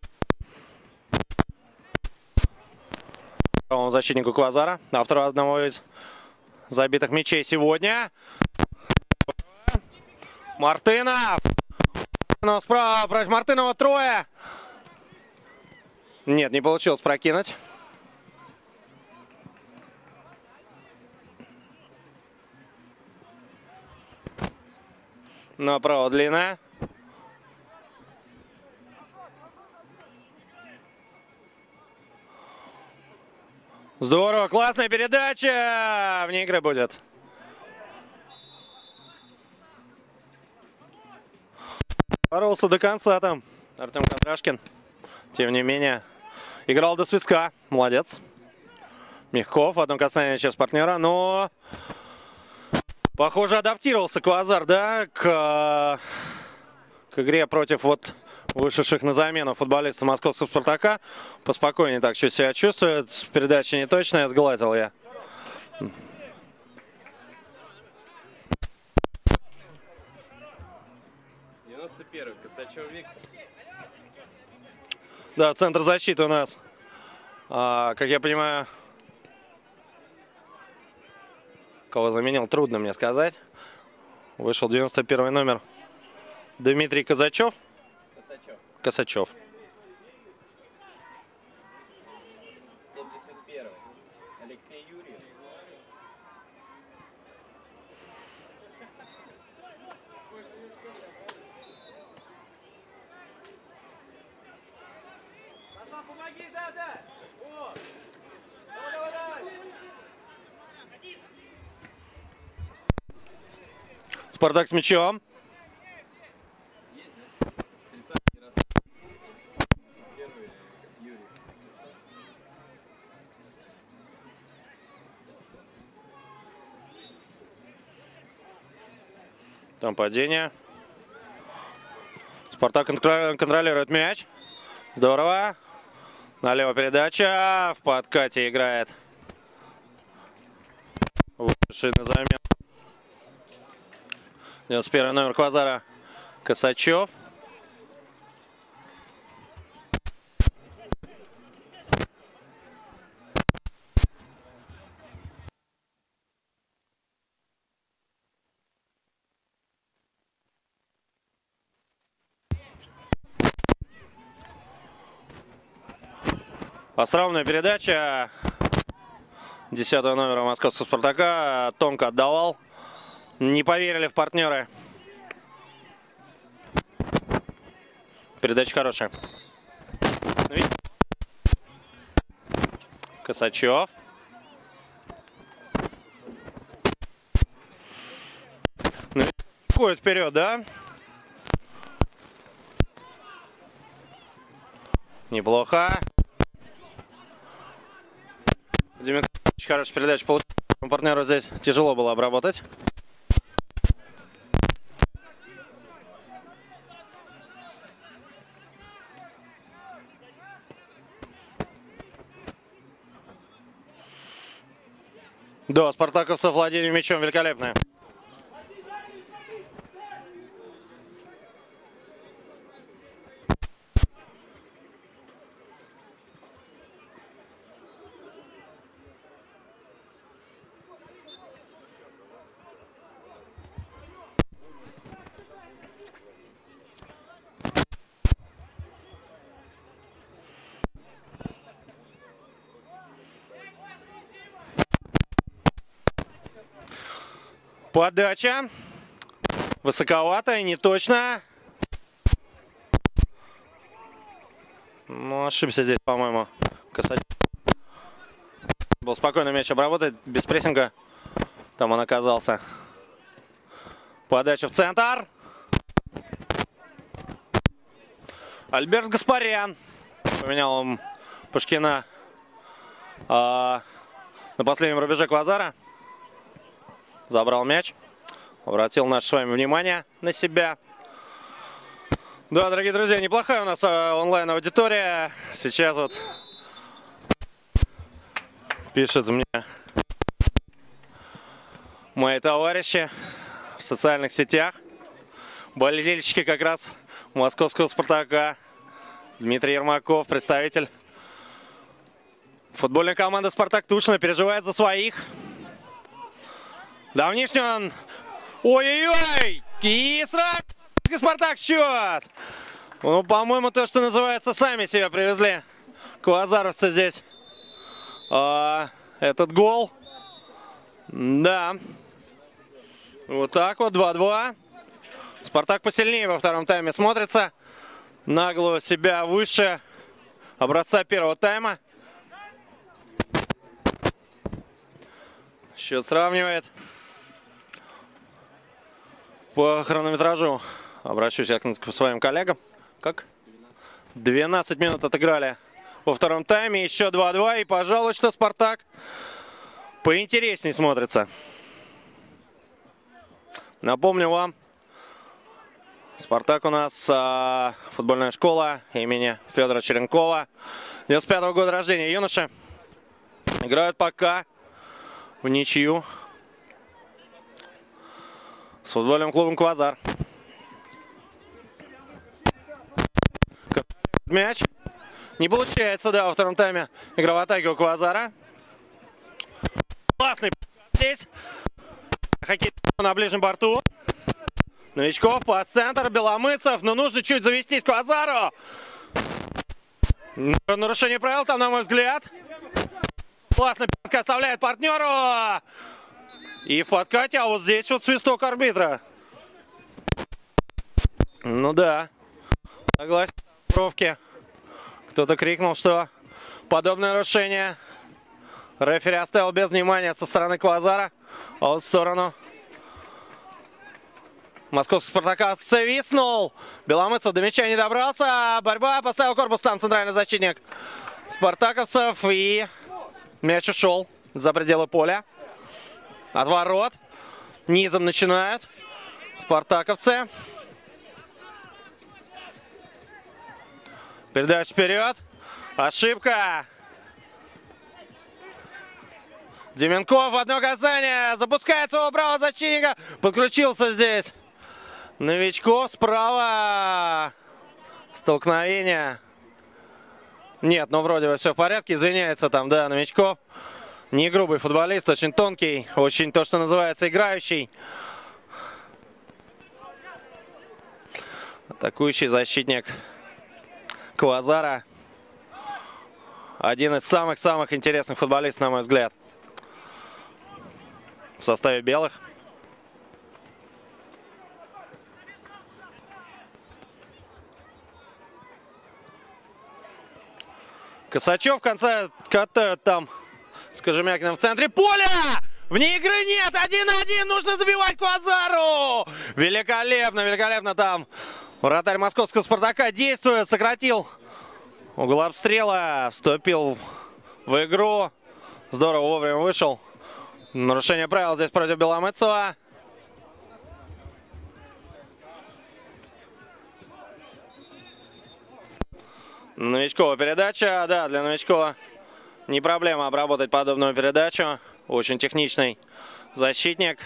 защитнику Квазара. Автору одного из забитых мячей сегодня. Мартынов. Мартынов справа против Мартынова трое. Нет, не получилось прокинуть. Направо длина. Здорово, классная передача! Вне игры будет. Боролся до конца там Артем Кондрашкин. Тем не менее, играл до свистка. Молодец. Мягков, одно касание сейчас партнера, но... Похоже, адаптировался Квазар, да, к, к игре против вот вышедших на замену футболистов московского «Спартака». Поспокойнее так чуть себя чувствует. Передача не точная, сглазил я. Косачев Виктор. Да, центр защиты у нас, а, как я понимаю, кого заменил, трудно мне сказать. Вышел 91 номер Дмитрий Казачев. Косачев. Косачев. Спартак с мячом. Тридцатый Ярослав. Первый Юрий. Там падение. Спартак контр- контролирует мяч. Здорово. Налево передача. В подкате играет. Вышедший на замену. 91 номер Квазара. Косачев. Островная передача 10 номера московского «Спартака». Тонко отдавал. Не поверили в партнеры. Передача хорошая. Ну? Косачев. Ну, уходит вперед, да? Неплохо. Хорошая передача получил. Партнеру здесь тяжело было обработать. Да, спартаковцев владение мячом великолепное. Подача. Высоковатая, не точно. Ну, ошибся здесь, по-моему. Касать. Был спокойно мяч обработать, без прессинга. Там он оказался. Подача в центр. Альберт Гаспарян. Поменял он Пушкина а, на последнем рубеже Квазара. Забрал мяч. Обратил наше с вами внимание на себя. Да, дорогие друзья, неплохая у нас э, онлайн-аудитория. Сейчас вот пишут мне мои товарищи в социальных сетях. Болельщики как раз московского «Спартака». Дмитрий Ермаков, представитель футбольной команды «Спартак» Тушина, переживает за своих. Давнишний он. Ой-ой-ой! И сразу Спартак счет! Ну, по-моему, то, что называется, сами себя привезли. Квазаровцы здесь. А, этот гол. Да. Вот так вот, 2-2. Спартак посильнее во втором тайме смотрится. Нагло себя выше образца первого тайма. Счет сравнивает. По хронометражу обращусь я к своим коллегам. Как? 12 минут отыграли во втором тайме. Еще 2-2. И, пожалуй, что Спартак поинтересней смотрится. Напомню вам, Спартак у нас а, футбольная школа имени Федора Черенкова. 95 -го года рождения юноши. Играют пока в ничью с футбольным клубом Квазар. Мяч. Не получается, да, во втором тайме игра в атаке у Квазара. Классный здесь. Хоккей на ближнем борту. Новичков по центр, Беломыцев. Но нужно чуть завестись Квазару. Нарушение правил там, на мой взгляд. Классно оставляет партнеру. И в подкате, а вот здесь вот свисток арбитра. Ну да. Согласен. Бровки. Кто-то крикнул, что подобное нарушение рефери оставил без внимания со стороны Квазара. А вот в сторону Московский Спартака свистнул. Беломыцев до мяча не добрался. Борьба. Поставил корпус там центральный защитник Спартаковцев. И мяч ушел за пределы поля. От ворот. Низом начинают спартаковцы. Передача вперед. Ошибка. Деменков в одно касание. Запускает своего правого защитника. Подключился здесь. Новичков справа. Столкновение. Нет, ну вроде бы все в порядке. Извиняется там, да, Новичков. Не грубый футболист, очень тонкий. Очень то, что называется играющий. Атакующий защитник Квазара. Один из самых-самых интересных футболистов, на мой взгляд. В составе белых. Косачев в конце катают там с Кожемякиным в центре поля. Вне игры нет. Один-один. Нужно забивать Квазару. Великолепно, великолепно там. Вратарь московского «Спартака» действует. Сократил угол обстрела. Вступил в игру. Здорово вовремя вышел. Нарушение правил здесь против Беломыцева. Новичкова передача. Да, для Новичкова не проблема обработать подобную передачу. Очень техничный защитник.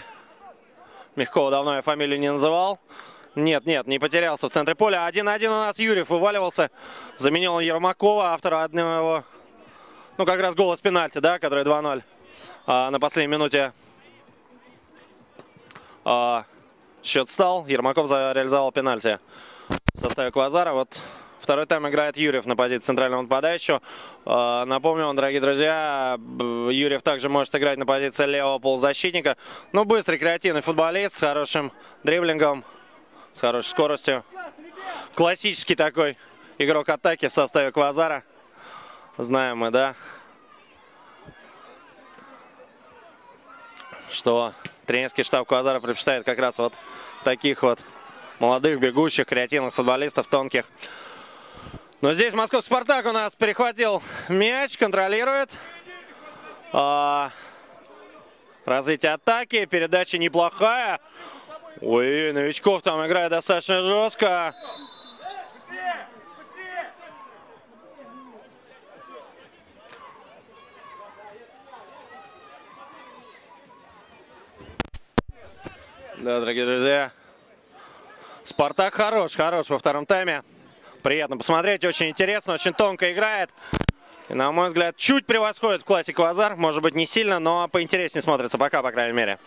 Мягкова давно я фамилию не называл. Нет, нет, не потерялся в центре поля. Один-один у нас Юрьев вываливался. Заменил Ермакова, автора одного, ну как раз голос пенальти, да, который 2-0 а, на последней минуте. А, счет стал. Ермаков реализовал пенальти в составе Квазара. Вот Второй тайм играет Юрьев на позиции центрального нападающего. А, напомню вам, дорогие друзья, Юрьев также может играть на позиции левого полузащитника. Ну, быстрый, креативный футболист с хорошим дриблингом, с хорошей скоростью. Классический такой игрок атаки в составе Квазара. Знаем мы, да? Что тренерский штаб Квазара предпочитает как раз вот таких вот молодых, бегущих, креативных футболистов, тонких. Но здесь московский «Спартак» у нас перехватил мяч, контролирует. А, развитие атаки, передача неплохая. Ой, Новичков там играет достаточно жестко. Да, дорогие друзья. Спартак хорош, хорош во втором тайме. Приятно посмотреть, очень интересно, очень тонко играет. И, на мой взгляд, чуть превосходит в классе Квазар. Может быть, не сильно, но поинтереснее смотрится пока, по крайней мере.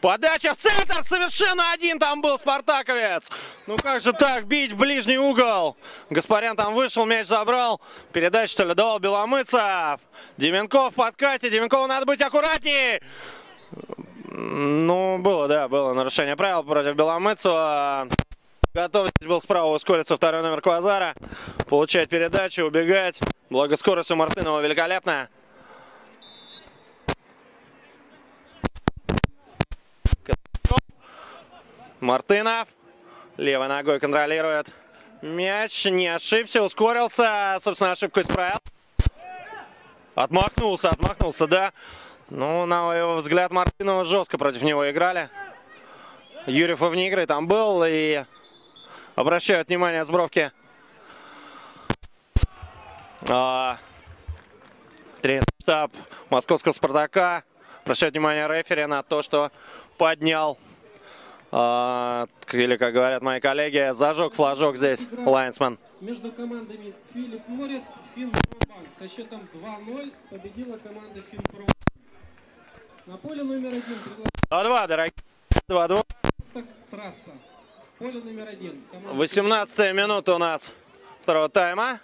Подача в центр! Совершенно один там был спартаковец! Ну как же так, бить в ближний угол? Гаспарян там вышел, мяч забрал. Передачу, что ли, давал Беломыцев. Деменков в подкате. Деменкову надо быть аккуратнее. Ну, было, да, было нарушение правил против Беломыцева. Готов здесь был справа ускориться второй номер Квазара. Получать передачу, убегать. Благо скорость у Мартынова великолепная. Мартынов. Левой ногой контролирует Мяч не ошибся, ускорился. Собственно, ошибку исправил. Отмахнулся, отмахнулся, да. Ну, на его взгляд, Мартынова жестко против него играли. Юрьев вне игры там был и обращают внимание с бровки. А, тренер штаб московского «Спартака». Обращает внимание рефери на то, что поднял, а, или, как говорят мои коллеги, зажег флажок здесь Лайнсман. Между командами Филипп Моррис, Финпромбанк. Со счетом 2-0 победила команда Финпромбанк. На поле номер один 2-2, дорогие. 2-2. приглашается трасса. Поле номер один. Команда 18 минута у нас второго тайма.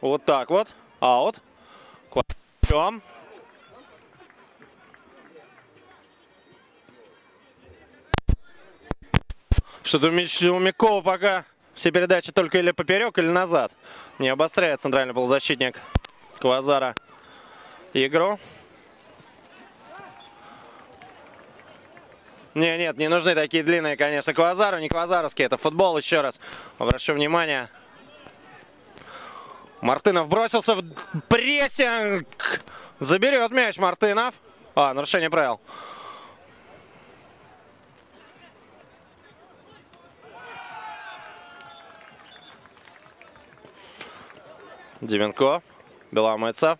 Вот так вот. Аут. Квачем. Что-то у Мякова пока все передачи только или поперек, или назад. Не обостряет центральный полузащитник Квазара игру. Не, нет, не нужны такие длинные, конечно, квазару, не квазаровские, это футбол, еще раз. Обращу внимание. Мартынов бросился в прессинг. Заберет мяч Мартынов. А, нарушение правил. Девенков, Беломыцев,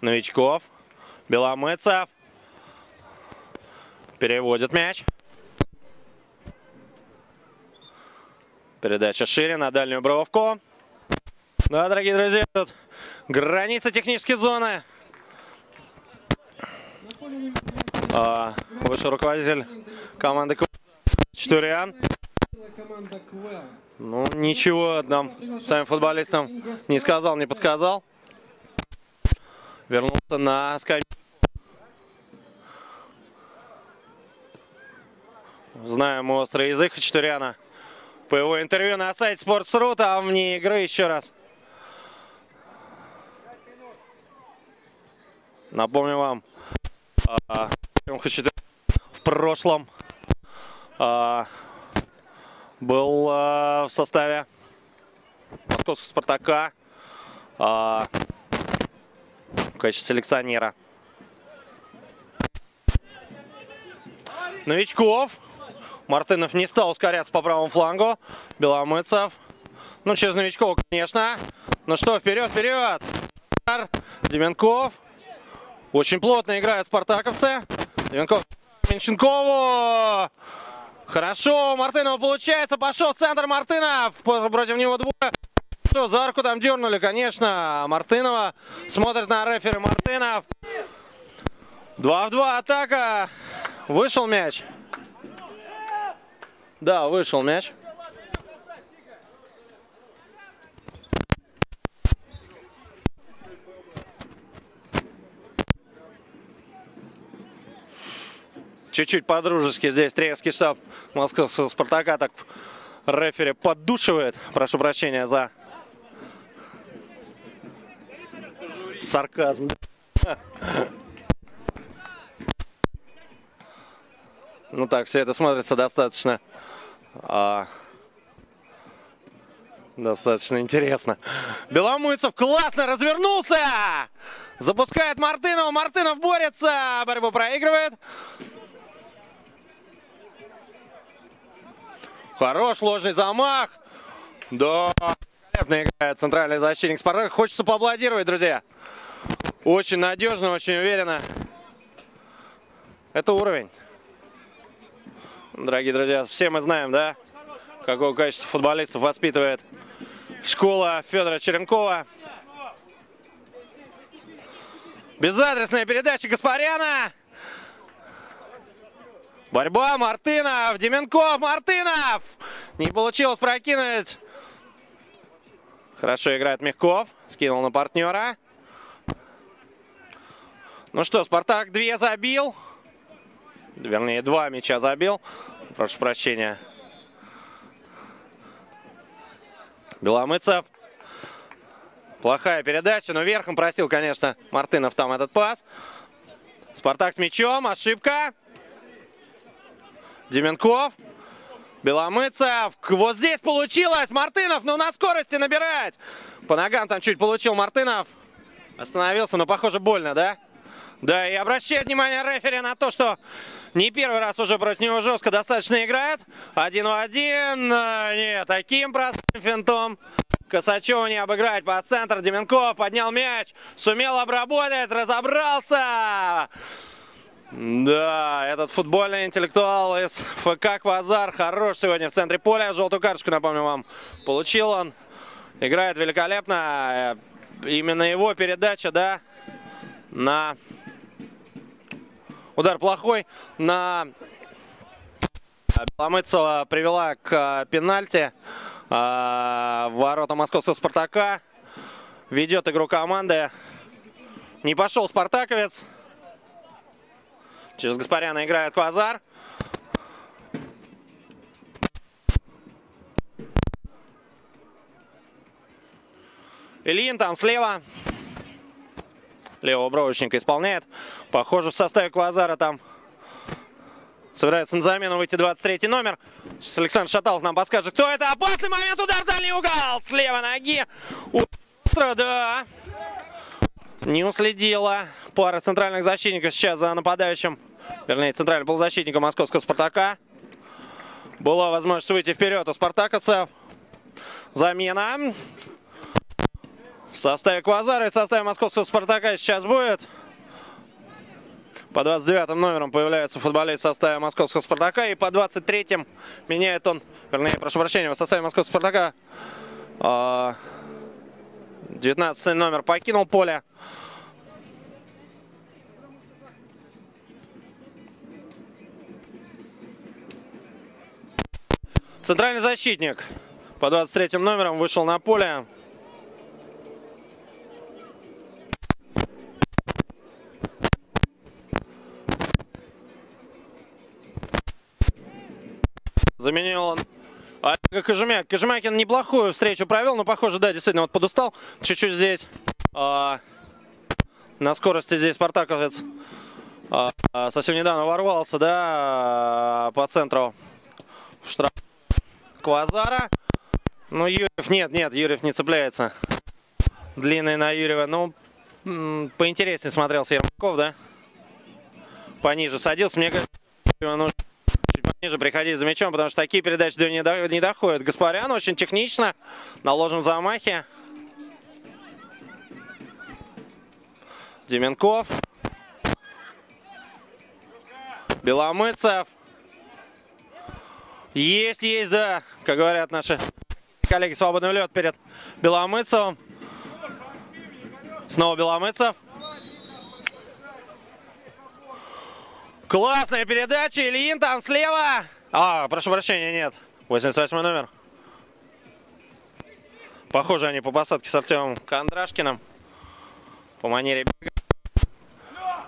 Новичков, Беломыцев. Переводит мяч. Передача шире на дальнюю бровку. Да, дорогие друзья, тут граница технической зоны. А, высший руководитель команды Квел. Ну, ничего нам, самим футболистам, не сказал, не подсказал. Вернулся на скамейку. Знаем острый язык Хачатуряна. По его интервью на сайте Sports.ru, там вне игры еще раз. Напомню вам, а, в прошлом а, был а, в составе московского «Спартака» в качестве селекционера. Новичков. Мартынов не стал ускоряться по правому флангу. Беломыцев. Ну, через Новичкова, конечно. Ну что, вперед, вперед! Деменков. Очень плотно играют спартаковцы. Деменков Менченкову. Хорошо, Мартынова получается. Пошел в центр Мартынов. Против него двое. Что, за руку там дернули, конечно. Мартынова смотрит на рефери Мартынов. 2 в 2 атака. Вышел мяч. Да, вышел мяч. Чуть-чуть по-дружески здесь тренерский штаб московского «Спартака» так рефери поддушивает. Прошу прощения за сарказм. Ну так, все это смотрится достаточно а, достаточно интересно. Беломыцев классно развернулся! Запускает Мартынова. Мартынов борется. Борьбу проигрывает. Хорош ложный замах. Да, великолепно играет центральный защитник Спартака. Хочется поаплодировать, друзья. Очень надежно, очень уверенно. Это уровень. Дорогие друзья, все мы знаем, да, какое качество футболистов воспитывает школа Федора Черенкова. Безадресная передача Гаспаряна. Борьба Мартынов, Деменков, Мартынов. Не получилось прокинуть. Хорошо играет Мягков. Скинул на партнера. Ну что, Спартак две забил. Вернее, два мяча забил. Прошу прощения. Беломыцев. Плохая передача, но верхом просил, конечно, Мартынов там этот пас. Спартак с мячом, ошибка. Деменков. Беломыцев. Вот здесь получилось. Мартынов, ну на скорости набирать. По ногам там чуть получил Мартынов. Остановился, но похоже больно, да? Да, и обращает внимание рефери на то, что не первый раз уже против него жестко достаточно играет. Один в один. А, Нет, таким простым финтом. Косачева не обыграть по центру. Деменков поднял мяч. Сумел обработать, разобрался. Да, этот футбольный интеллектуал из ФК Квазар хорош сегодня в центре поля. Желтую карточку, напомню вам, получил он. Играет великолепно. Э, Именно его передача, да, на удар плохой, на Беломыцева привела к э, пенальти э, ворота московского «Спартака». Ведет игру команды. Не пошел «Спартаковец». Через Гаспаряна играет Квазар. Ильин там слева. Левого бровочника исполняет. Похоже, в составе Квазара там собирается на замену выйти 23 номер. Сейчас Александр Шаталов нам подскажет, кто это. Опасный момент, удар дальний угол. С левой ноги. Остро, да. Не уследила пара центральных защитников сейчас за нападающим. Вернее, центральным полузащитником московского «Спартака». Была возможность выйти вперед у спартаковцев. Замена. В составе Квазара и в составе московского «Спартака» сейчас будет. По 29 номером появляется футболист в составе московского «Спартака». И по 23-м меняет он, вернее, прошу прощения, в составе московского «Спартака». а, 19 номер покинул поле. Центральный защитник по 23 номерам вышел на поле. Заменил он Олега Кожемяк. Кожемякин неплохую встречу провел, но похоже, да, действительно, вот подустал чуть-чуть здесь. А, на скорости здесь Спартаковец а, а, совсем недавно ворвался, да, а, по центру в штраф Квазара. Ну, Юрьев, нет, нет, Юрьев не цепляется. Длинный на Юрьева. Ну, поинтереснее смотрелся Ермаков, да? Пониже садился. Мне кажется, нужно пониже приходить за мячом, потому что такие передачи до него не, до- не доходят. Гаспарян очень технично, на ложном замахе. Деменков. Беломыцев. Есть, есть, да, как говорят наши коллеги, свободный лед перед Беломыцевым. Снова Беломыцев. Классная передача, Ильин там слева. А, прошу прощения, нет. 88 номер. Похоже они по посадке с Артемом Кондрашкиным. По манере бега.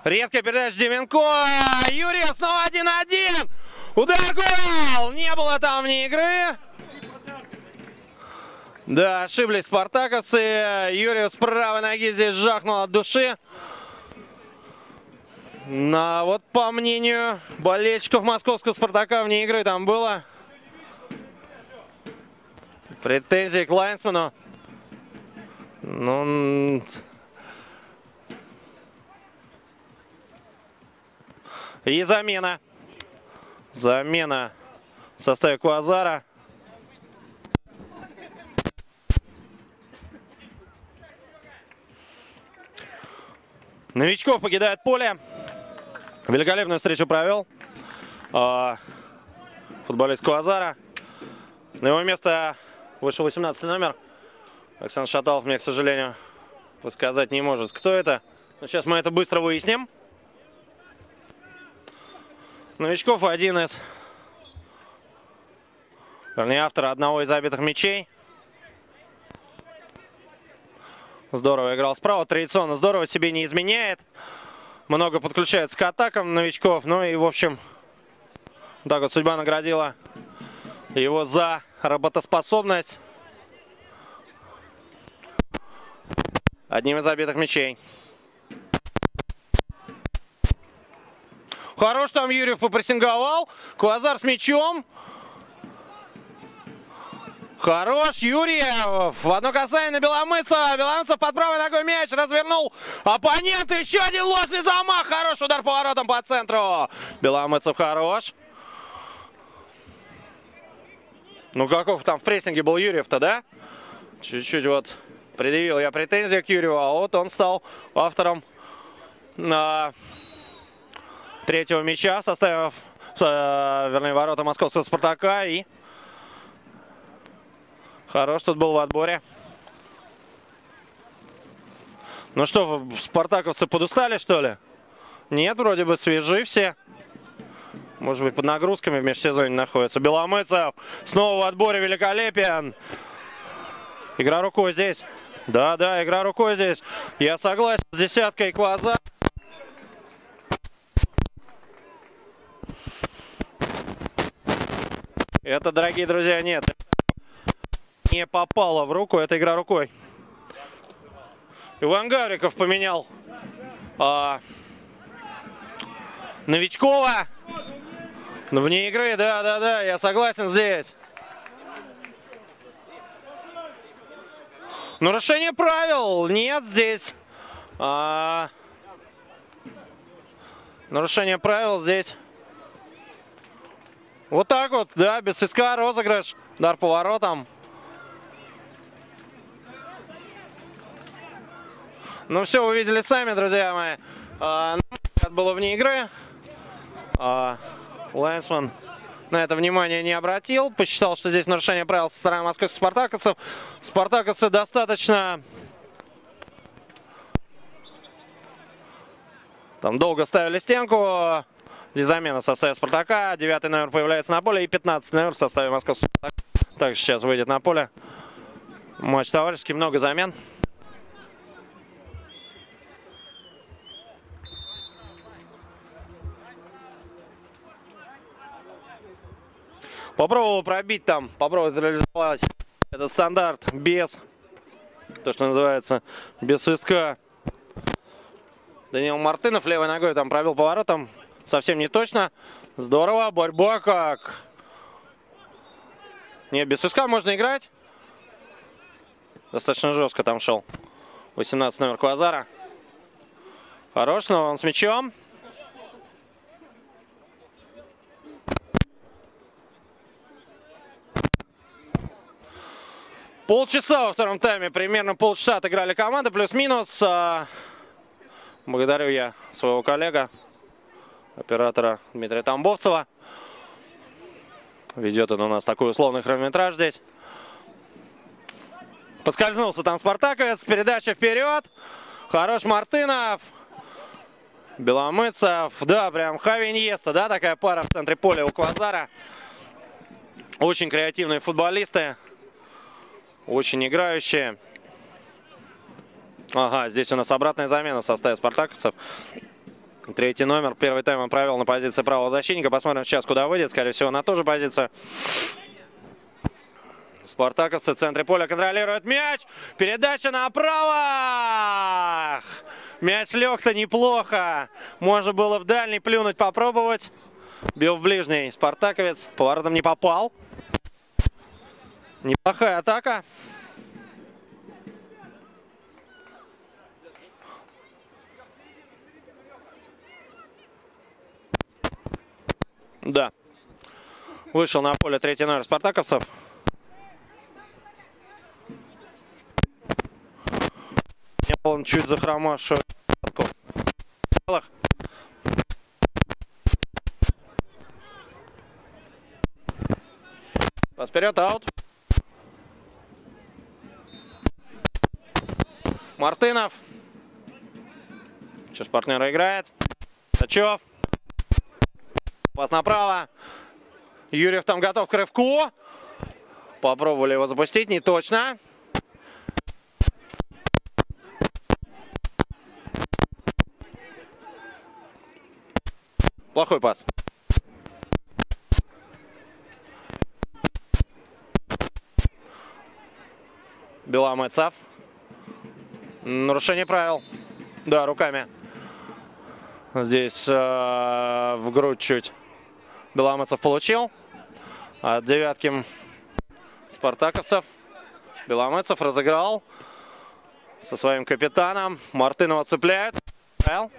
Редкая передача Деменко. Юрий снова 1-1. Удар гол! Не было там вне игры. Да, ошиблись спартаковцы. Юрий с правой ноги здесь жахнул от души. На, вот по мнению болельщиков московского Спартака вне игры там было. Претензии к Лайнсману. Ну, и замена. Замена в составе Квазара. Новичков покидает поле. Великолепную встречу провел а, футболист Квазара. На его место вышел 18 номер. Александр Шаталов мне, к сожалению, подсказать не может, кто это. Но сейчас мы это быстро выясним. Новичков один из, вернее, автора одного из забитых мячей. Здорово играл справа, традиционно здорово себе не изменяет. Много подключается к атакам новичков. Ну и, в общем, так вот судьба наградила его за работоспособность. Одним из забитых мячей. Хорош там Юрьев попрессинговал. Квазар с мячом. Хорош Юрьев. В одно касание на Беломыцева. Беломыцев под правой ногой мяч развернул. Оппонент. Еще один ложный замах. Хороший удар поворотом по центру. Беломыцев хорош. Ну каков там в прессинге был Юрьев-то, да? Чуть-чуть вот предъявил я претензии к Юрию, а вот он стал автором на третьего мяча, составив, э, вернее, ворота московского «Спартака». И хорош тут был в отборе. Ну что, спартаковцы подустали, что ли? Нет, вроде бы свежи все. Может быть, под нагрузками в межсезонье находится. Беломыцев снова в отборе великолепен. Игра рукой здесь. Да, да, игра рукой здесь. Я согласен с десяткой Кваза. Это, дорогие друзья, нет. Не попало в руку, это игра рукой. Иван Гавриков поменял а, Новичкова. Ну, вне игры, да, да, да, я согласен здесь. Нарушение правил нет здесь. А... Нарушение правил здесь. Вот так вот, да, без свистка, розыгрыш, дар поворотом. Ну все, увидели сами, друзья мои. А, это было вне игры. А, Лайнсман на это внимание не обратил. Посчитал, что здесь нарушение правил со стороны московских спартаковцев. Спартаковцы достаточно... Там долго ставили стенку. Здесь замена в составе Спартака. Девятый номер появляется на поле. И 15 номер в составе московского Спартака. Также сейчас выйдет на поле. Матч товарищеский. Много замен. Попробовал пробить там, попробовать реализовать этот стандарт без, то что называется, без свистка. Даниил Мартынов левой ногой там пробил поворотом. Совсем не точно. Здорово, борьба как. Не, без свистка можно играть. Достаточно жестко там шел. 18 номер Квазара. Хорош, но он с мячом. Полчаса во втором тайме, примерно полчаса отыграли команды, плюс-минус. А, благодарю я своего коллега, оператора Дмитрия Тамбовцева. Ведет он у нас такой условный хронометраж здесь. Поскользнулся там Спартаковец, передача вперед. Хорош Мартынов. Беломыцев. Да, прям Хави Иньеста, да, такая пара в центре поля у Квазара. Очень креативные футболисты. Очень играющие. Ага, здесь у нас обратная замена в составе спартаковцев. Третий номер. Первый тайм он провел на позиции правого защитника. Посмотрим сейчас, куда выйдет. Скорее всего, на ту же позицию. Спартаковцы в центре поля контролируют мяч. Передача направо. Мяч лег-то неплохо. Можно было в дальний плюнуть, попробовать. Бил в ближний. Спартаковец поворотом не попал. Неплохая атака. Да. Вышел на поле третий номер спартаковцев. Он чуть захромавший. Пас вперед, аут. Мартынов. Сейчас партнер играет. Сачев. Пас направо. Юрьев там готов к рывку. Попробовали его запустить, не точно. Плохой пас. Беломыцев. Нарушение правил. Да, руками. Здесь э, в грудь чуть Беломыцев получил. От девятки спартаковцев. Беломыцев разыграл со своим капитаном. Мартынова цепляет. Павел.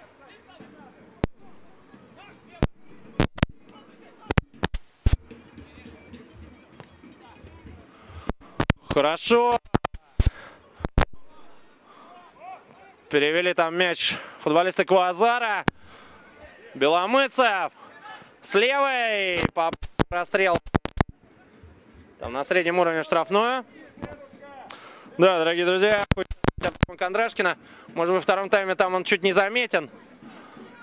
Хорошо. Перевели там мяч футболисты Квазара. Беломыцев. С левой. По. Там на среднем уровне штрафную. Да, дорогие друзья, Кондрашкина. Может быть, во втором тайме там он чуть не заметен.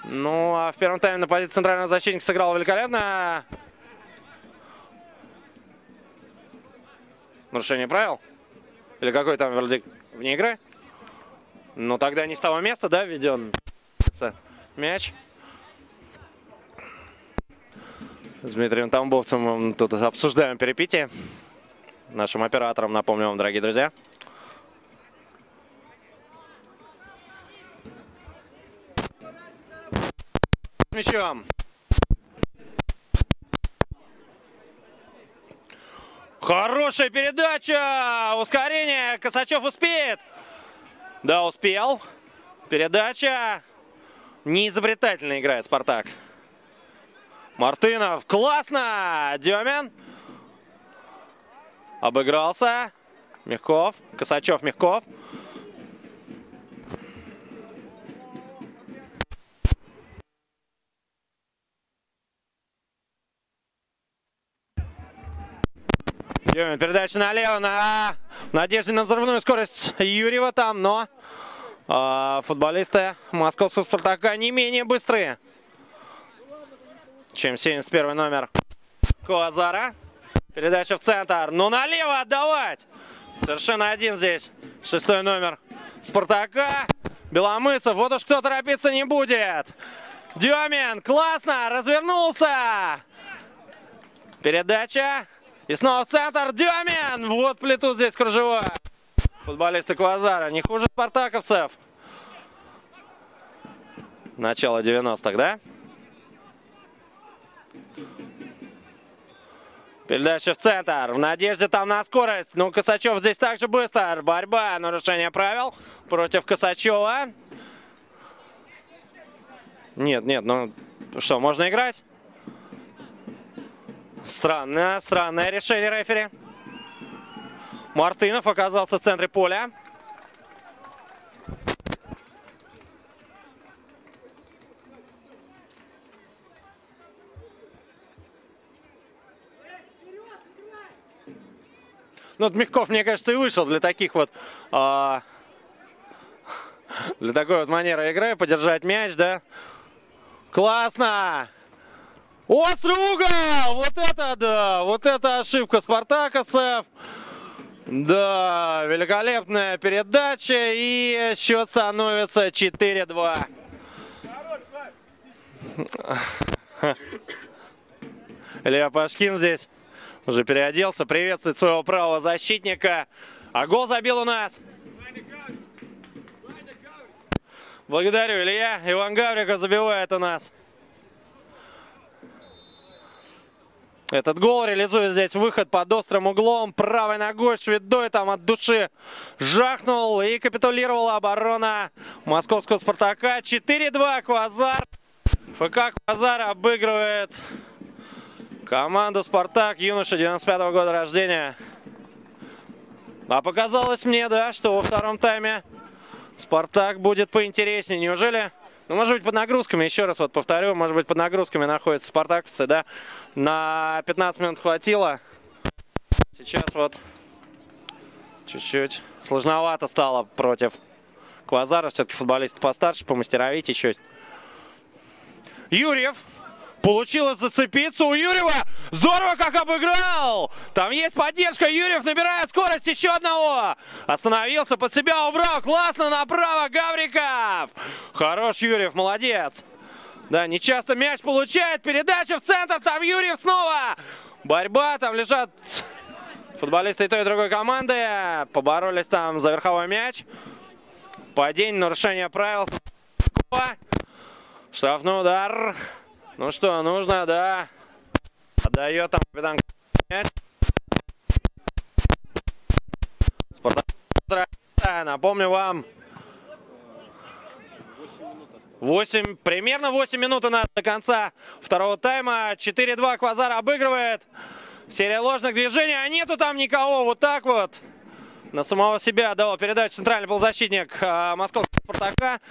Ну, а в первом тайме на позиции центрального защитника сыграл великолепно. Нарушение правил? Или какой там вердикт? Вне игры? Ну, тогда не с того места, да, введен мяч. С Дмитрием Тамбовцем мы тут обсуждаем перепитие. Нашим оператором, напомню вам, дорогие друзья. мячом. Хорошая передача! Ускорение! Косачев успеет! Да, успел. Передача. Неизобретательно играет Спартак. Мартынов. Классно! Демин. Обыгрался. Мягков. Косачев, Мягков. Демин, передача налево на надежде на взрывную скорость Юрьева там, но э, футболисты московского Спартака не менее быстрые, чем 71 номер Куазара. Передача в центр. Ну налево отдавать. Совершенно один здесь. Шестой номер Спартака. Беломыцев. Вот уж кто торопиться не будет. Демин. Классно. Развернулся. Передача. И снова в центр. Демин. Вот плетут здесь кружева. Футболисты Квазара. Не хуже спартаковцев. Начало 90-х, да? Передача в центр. В надежде там на скорость. Ну, Косачев здесь также быстро. Борьба. Нарушение правил против Косачева. Нет, нет, ну что, можно играть? Странное, странное решение рефери. Мартынов оказался в центре поля. Ну, вот мне кажется, и вышел для таких вот... А, для такой вот манеры игры. Подержать мяч, да? Классно! Острый угол! Вот это да! Вот это ошибка спартаковцев. Да, великолепная передача. И счет становится 4-2. Илья Пашкин здесь уже переоделся, приветствует своего правого защитника. А гол забил у нас. Благодарю, Илья. Иван Гавриков забивает у нас. Этот гол реализует здесь выход под острым углом. Правой ногой Шведой там от души жахнул и капитулировала оборона московского «Спартака». 4-2 Квазар. ФК Квазар обыгрывает Команду «Спартак», юноша 95 -го года рождения. А показалось мне, да, что во втором тайме «Спартак» будет поинтереснее. Неужели? Ну, может быть, под нагрузками, еще раз вот повторю, может быть, под нагрузками находятся спартаковцы, да? На 15 минут хватило. Сейчас вот чуть-чуть сложновато стало против Квазара. Все-таки футболисты постарше, помастеровите чуть. Юрьев Получилось зацепиться у Юрьева. Здорово как обыграл. Там есть поддержка. Юрьев набирает скорость еще одного. Остановился, под себя убрал. Классно направо Гавриков. Хорош Юрьев, молодец. Да, нечасто мяч получает, передача в центр, там Юрьев снова. Борьба, там лежат футболисты и той, и другой команды. Поборолись там за верховой мяч. Падение, нарушение правил. Штрафной удар. Ну что, нужно, да. Отдает там капитан мяч. Напомню вам, 8, примерно 8 минут у нас до конца второго тайма. 4-2 Квазар обыгрывает. Серия ложных движений, а нету там никого. Вот так вот. На самого себя дал передачу центральный полузащитник а, московского Спартака.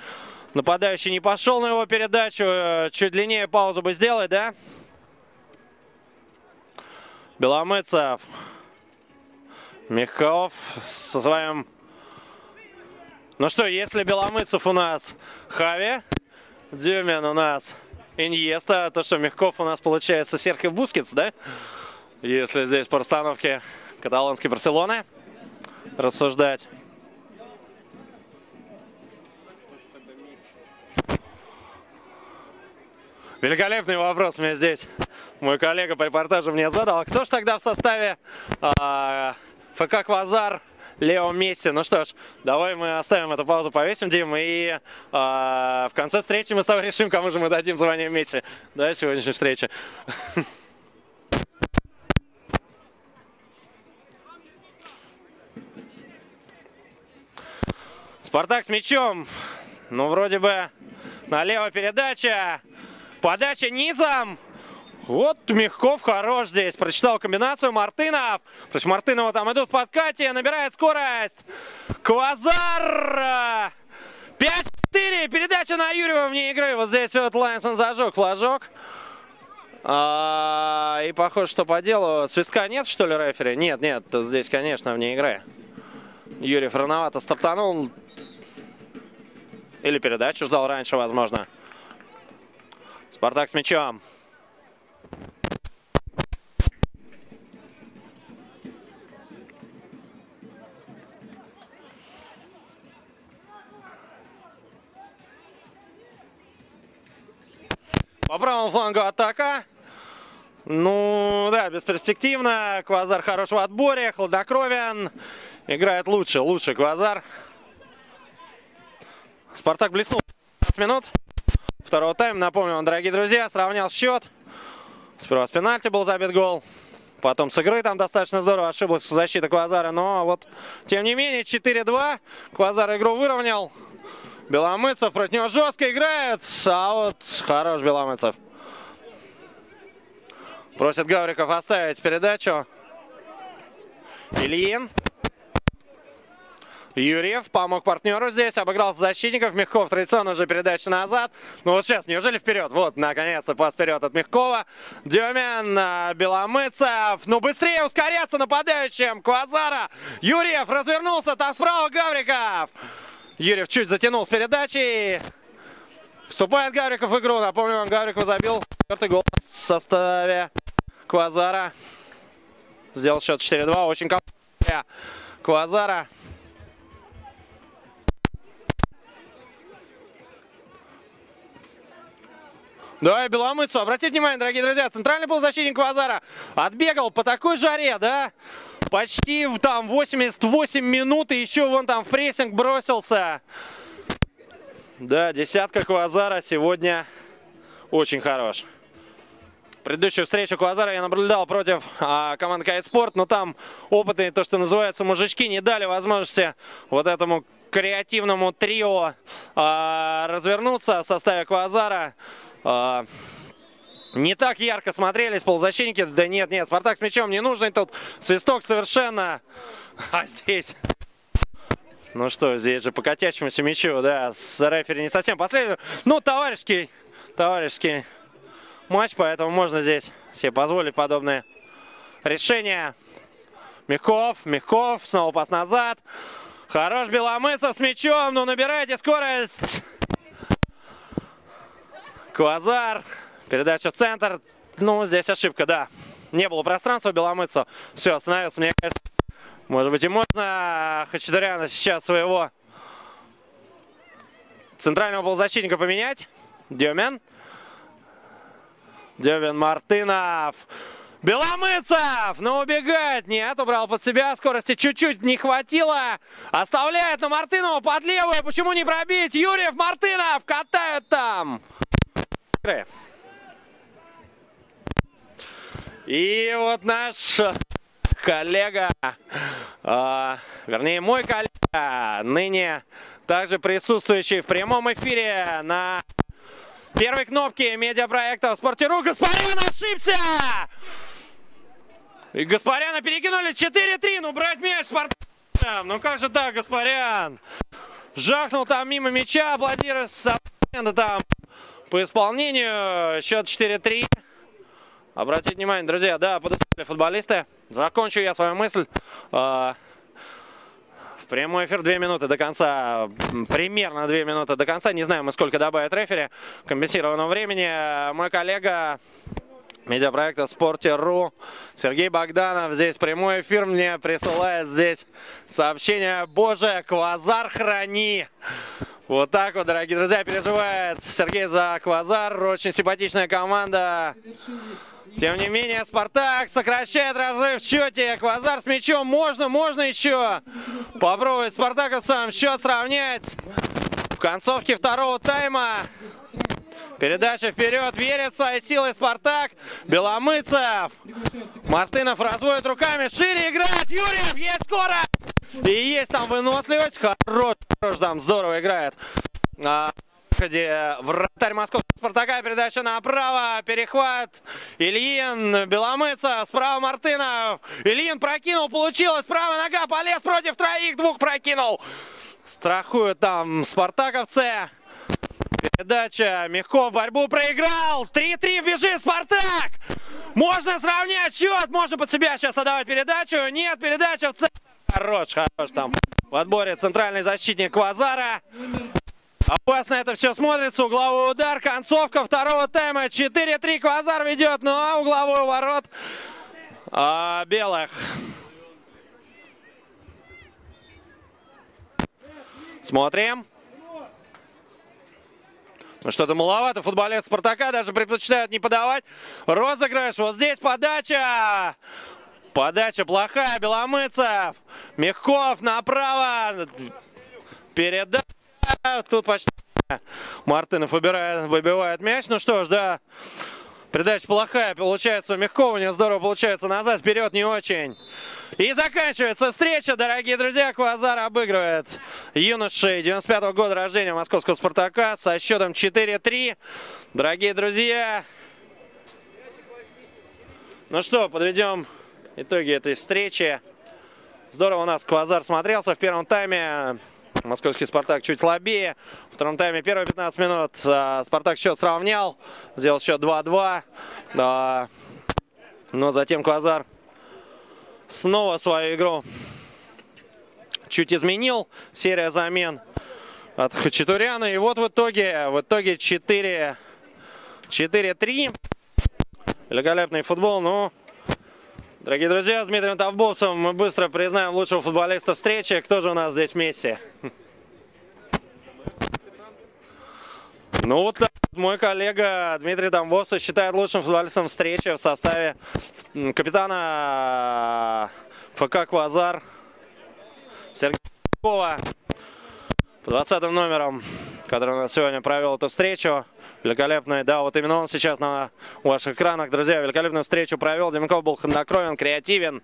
Нападающий не пошел на его передачу. Чуть длиннее паузу бы сделать, да? Беломыцев. Михалов со своим... Ну что, если Беломыцев у нас Хави, Дюмин у нас Иньеста, то что Мягков у нас получается Серхио Бускетс, да? Если здесь по расстановке каталонской Барселоны рассуждать. Великолепный вопрос мне здесь мой коллега по репортажу мне задал. А кто же тогда в составе а, ФК Квазар Лео Месси? Ну что ж, давай мы оставим эту паузу, повесим, Дим, и а, в конце встречи мы с тобой решим, кому же мы дадим звание Месси. Да, сегодняшней встречи. Спартак с мячом. Ну, вроде бы налево передача. Подача низом. Вот Мягков хорош здесь. Прочитал комбинацию. Мартынов. Против Мартынова там идут в подкате. Набирает скорость. Квазар. 5-4. Передача на Юрьева вне игры. Вот здесь вот Лайнсман зажег флажок. А, и похоже, что по делу. Свистка нет, что ли, рефери? Нет, нет. Здесь, конечно, вне игры. Юрьев рановато стартанул. Или передачу ждал раньше, возможно. Спартак с мячом. По правому флангу атака. Ну, да, бесперспективно. Квазар хорош в отборе, хладнокровен. Играет лучше, лучше Квазар. Спартак блеснул 15 минут. Второго тайма, напомню вам, дорогие друзья, сравнял счет. Сперва с пенальти был забит гол. Потом с игры там достаточно здорово ошиблась защита Квазара. Но вот, тем не менее, 4-2. Квазар игру выровнял. Беломыцев против него жестко играет. А вот хорош Беломыцев. Просит Гавриков оставить передачу. Ильин. Юрьев помог партнеру здесь, обыграл защитников. Мягков традиционно уже передача назад. Ну вот сейчас, неужели вперед? Вот, наконец-то пас вперед от Мягкова. Дюмин, а, Беломыцев. Ну быстрее ускоряться нападающим. Квазара. Юрьев развернулся, там справа Гавриков. Юрьев чуть затянул с передачи. Вступает Гавриков в игру. Напомню вам, Гавриков забил четвертый гол в составе Квазара. Сделал счет 4-2. Очень комфортно Квазара. Да, Беломыцу. Обратите внимание, дорогие друзья, центральный полузащитник Квазара отбегал по такой жаре, да? Почти там 88 минут и еще вон там в прессинг бросился. Да, десятка Квазара сегодня очень хорош. Предыдущую встречу Квазара я наблюдал против а, команды Кайт но там опытные, то, что называется, мужички не дали возможности вот этому креативному трио а, развернуться в составе Квазара. А, не так ярко смотрелись полузащитники. Да нет, нет, Спартак с мячом не нужный тут. Свисток совершенно. А здесь... Ну что, здесь же по катящемуся мячу, да, с рефери не совсем последовательно. Ну, товарищеский, товарищеский матч, поэтому можно здесь себе позволить подобные решения. Мягков, Мягков, снова пас назад. Хорош Беломысов с мячом, ну набирайте скорость. Квазар. Передача в центр. Ну, здесь ошибка, да. Не было пространства Беломыцу. Все, остановился. Мне кажется, может быть и можно Хачатуряна сейчас своего центрального полузащитника поменять. Демян. Демян Мартынов. Беломыцев! Но убегает. Нет, убрал под себя. Скорости чуть-чуть не хватило. Оставляет на Мартынова под левую. Почему не пробить? Юрьев, Мартынов катают там. И вот наш коллега, э, вернее мой коллега, ныне также присутствующий в прямом эфире на первой кнопке медиапроекта «Спортиру». Гаспарян ошибся! И Гаспаряна перекинули 4-3. Ну, брать мяч Спартак. Ну, как же так, Гаспарян? Жахнул там мимо мяча, аплодируя там по исполнению. Счет 4-3. Обратите внимание, друзья, да, подоспели футболисты. Закончу я свою мысль. А, в прямой эфир 2 минуты до конца, примерно 2 минуты до конца. Не знаю, мы сколько добавит рефери компенсированного времени. Мой коллега медиапроекта Спорте.ру Сергей Богданов. Здесь прямой эфир мне присылает здесь сообщение «Боже, квазар храни!» Вот так вот, дорогие друзья, переживает Сергей за Квазар. Очень симпатичная команда. Тем не менее, Спартак сокращает разрыв в счете. Квазар с мячом. Можно, можно еще попробовать Спартаковцам счет сравнять. В концовке второго тайма. Передача вперед. Верит в свои силы Спартак. Беломыцев. Мартынов разводит руками. Шире играть. Юрьев. Есть скорость. И есть там выносливость. Хорош там. Здорово играет. А, выходе вратарь московского Спартака. Передача направо. Перехват. Ильин. Беломыцев. Справа Мартынов. Ильин прокинул. Получилось. Правая нога. Полез против троих. Двух прокинул. Страхуют там спартаковцы. Передача. Мягков борьбу проиграл. 3-3 бежит Спартак. Можно сравнять счет. Можно под себя сейчас отдавать передачу. Нет, передача в центр. Хорош, хорош там. В отборе центральный защитник Квазара. Опасно это все смотрится. Угловой удар. Концовка второго тайма. 4-3 Квазар ведет. Ну а угловой ворот а, белых. Смотрим. Ну что-то маловато. Футболист Спартака даже предпочитают не подавать. Розыгрыш. Вот здесь подача. Подача плохая. Беломыцев. Мягков направо. Передача. Тут почти Мартынов выбирает, выбивает мяч. Ну что ж, да. Передача плохая получается у Мягкова. Не здорово получается назад. Вперед не очень. И заканчивается встреча, дорогие друзья. Квазар обыгрывает юношей 95 -го года рождения московского «Спартака» со счетом 4-3. Дорогие друзья, ну что, подведем итоги этой встречи. Здорово у нас Квазар смотрелся в первом тайме. Московский «Спартак» чуть слабее. В втором тайме первые 15 минут а, «Спартак» счет сравнял. Сделал счет 2-2. Но затем Квазар снова свою игру чуть изменил. Серия замен от Хачатуряна. И вот в итоге, в итоге 4-3. Великолепный футбол. Ну, дорогие друзья, с Дмитрием Тавбовцем мы быстро признаем лучшего футболиста встречи. Кто же у нас здесь вместе? Ну вот мой коллега Дмитрий Тамбовцев считает лучшим футболистом встречи в составе капитана ФК «Квазар» Сергея Кова 20 номером, который у нас сегодня провел эту встречу. Великолепный, да, вот именно он сейчас на ваших экранах, друзья, великолепную встречу провел. Демяков был хладнокровен, креативен,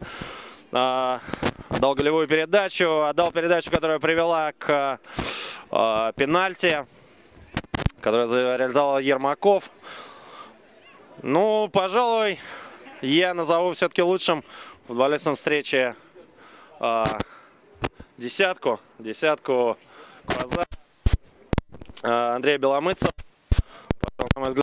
а, отдал голевую передачу, отдал передачу, которая привела к а, пенальти который реализовал Ермаков. Ну, пожалуй, я назову все-таки лучшим футболистом встречи э, десятку фраза Андрея Беломыца. Потом, на мой взгляд,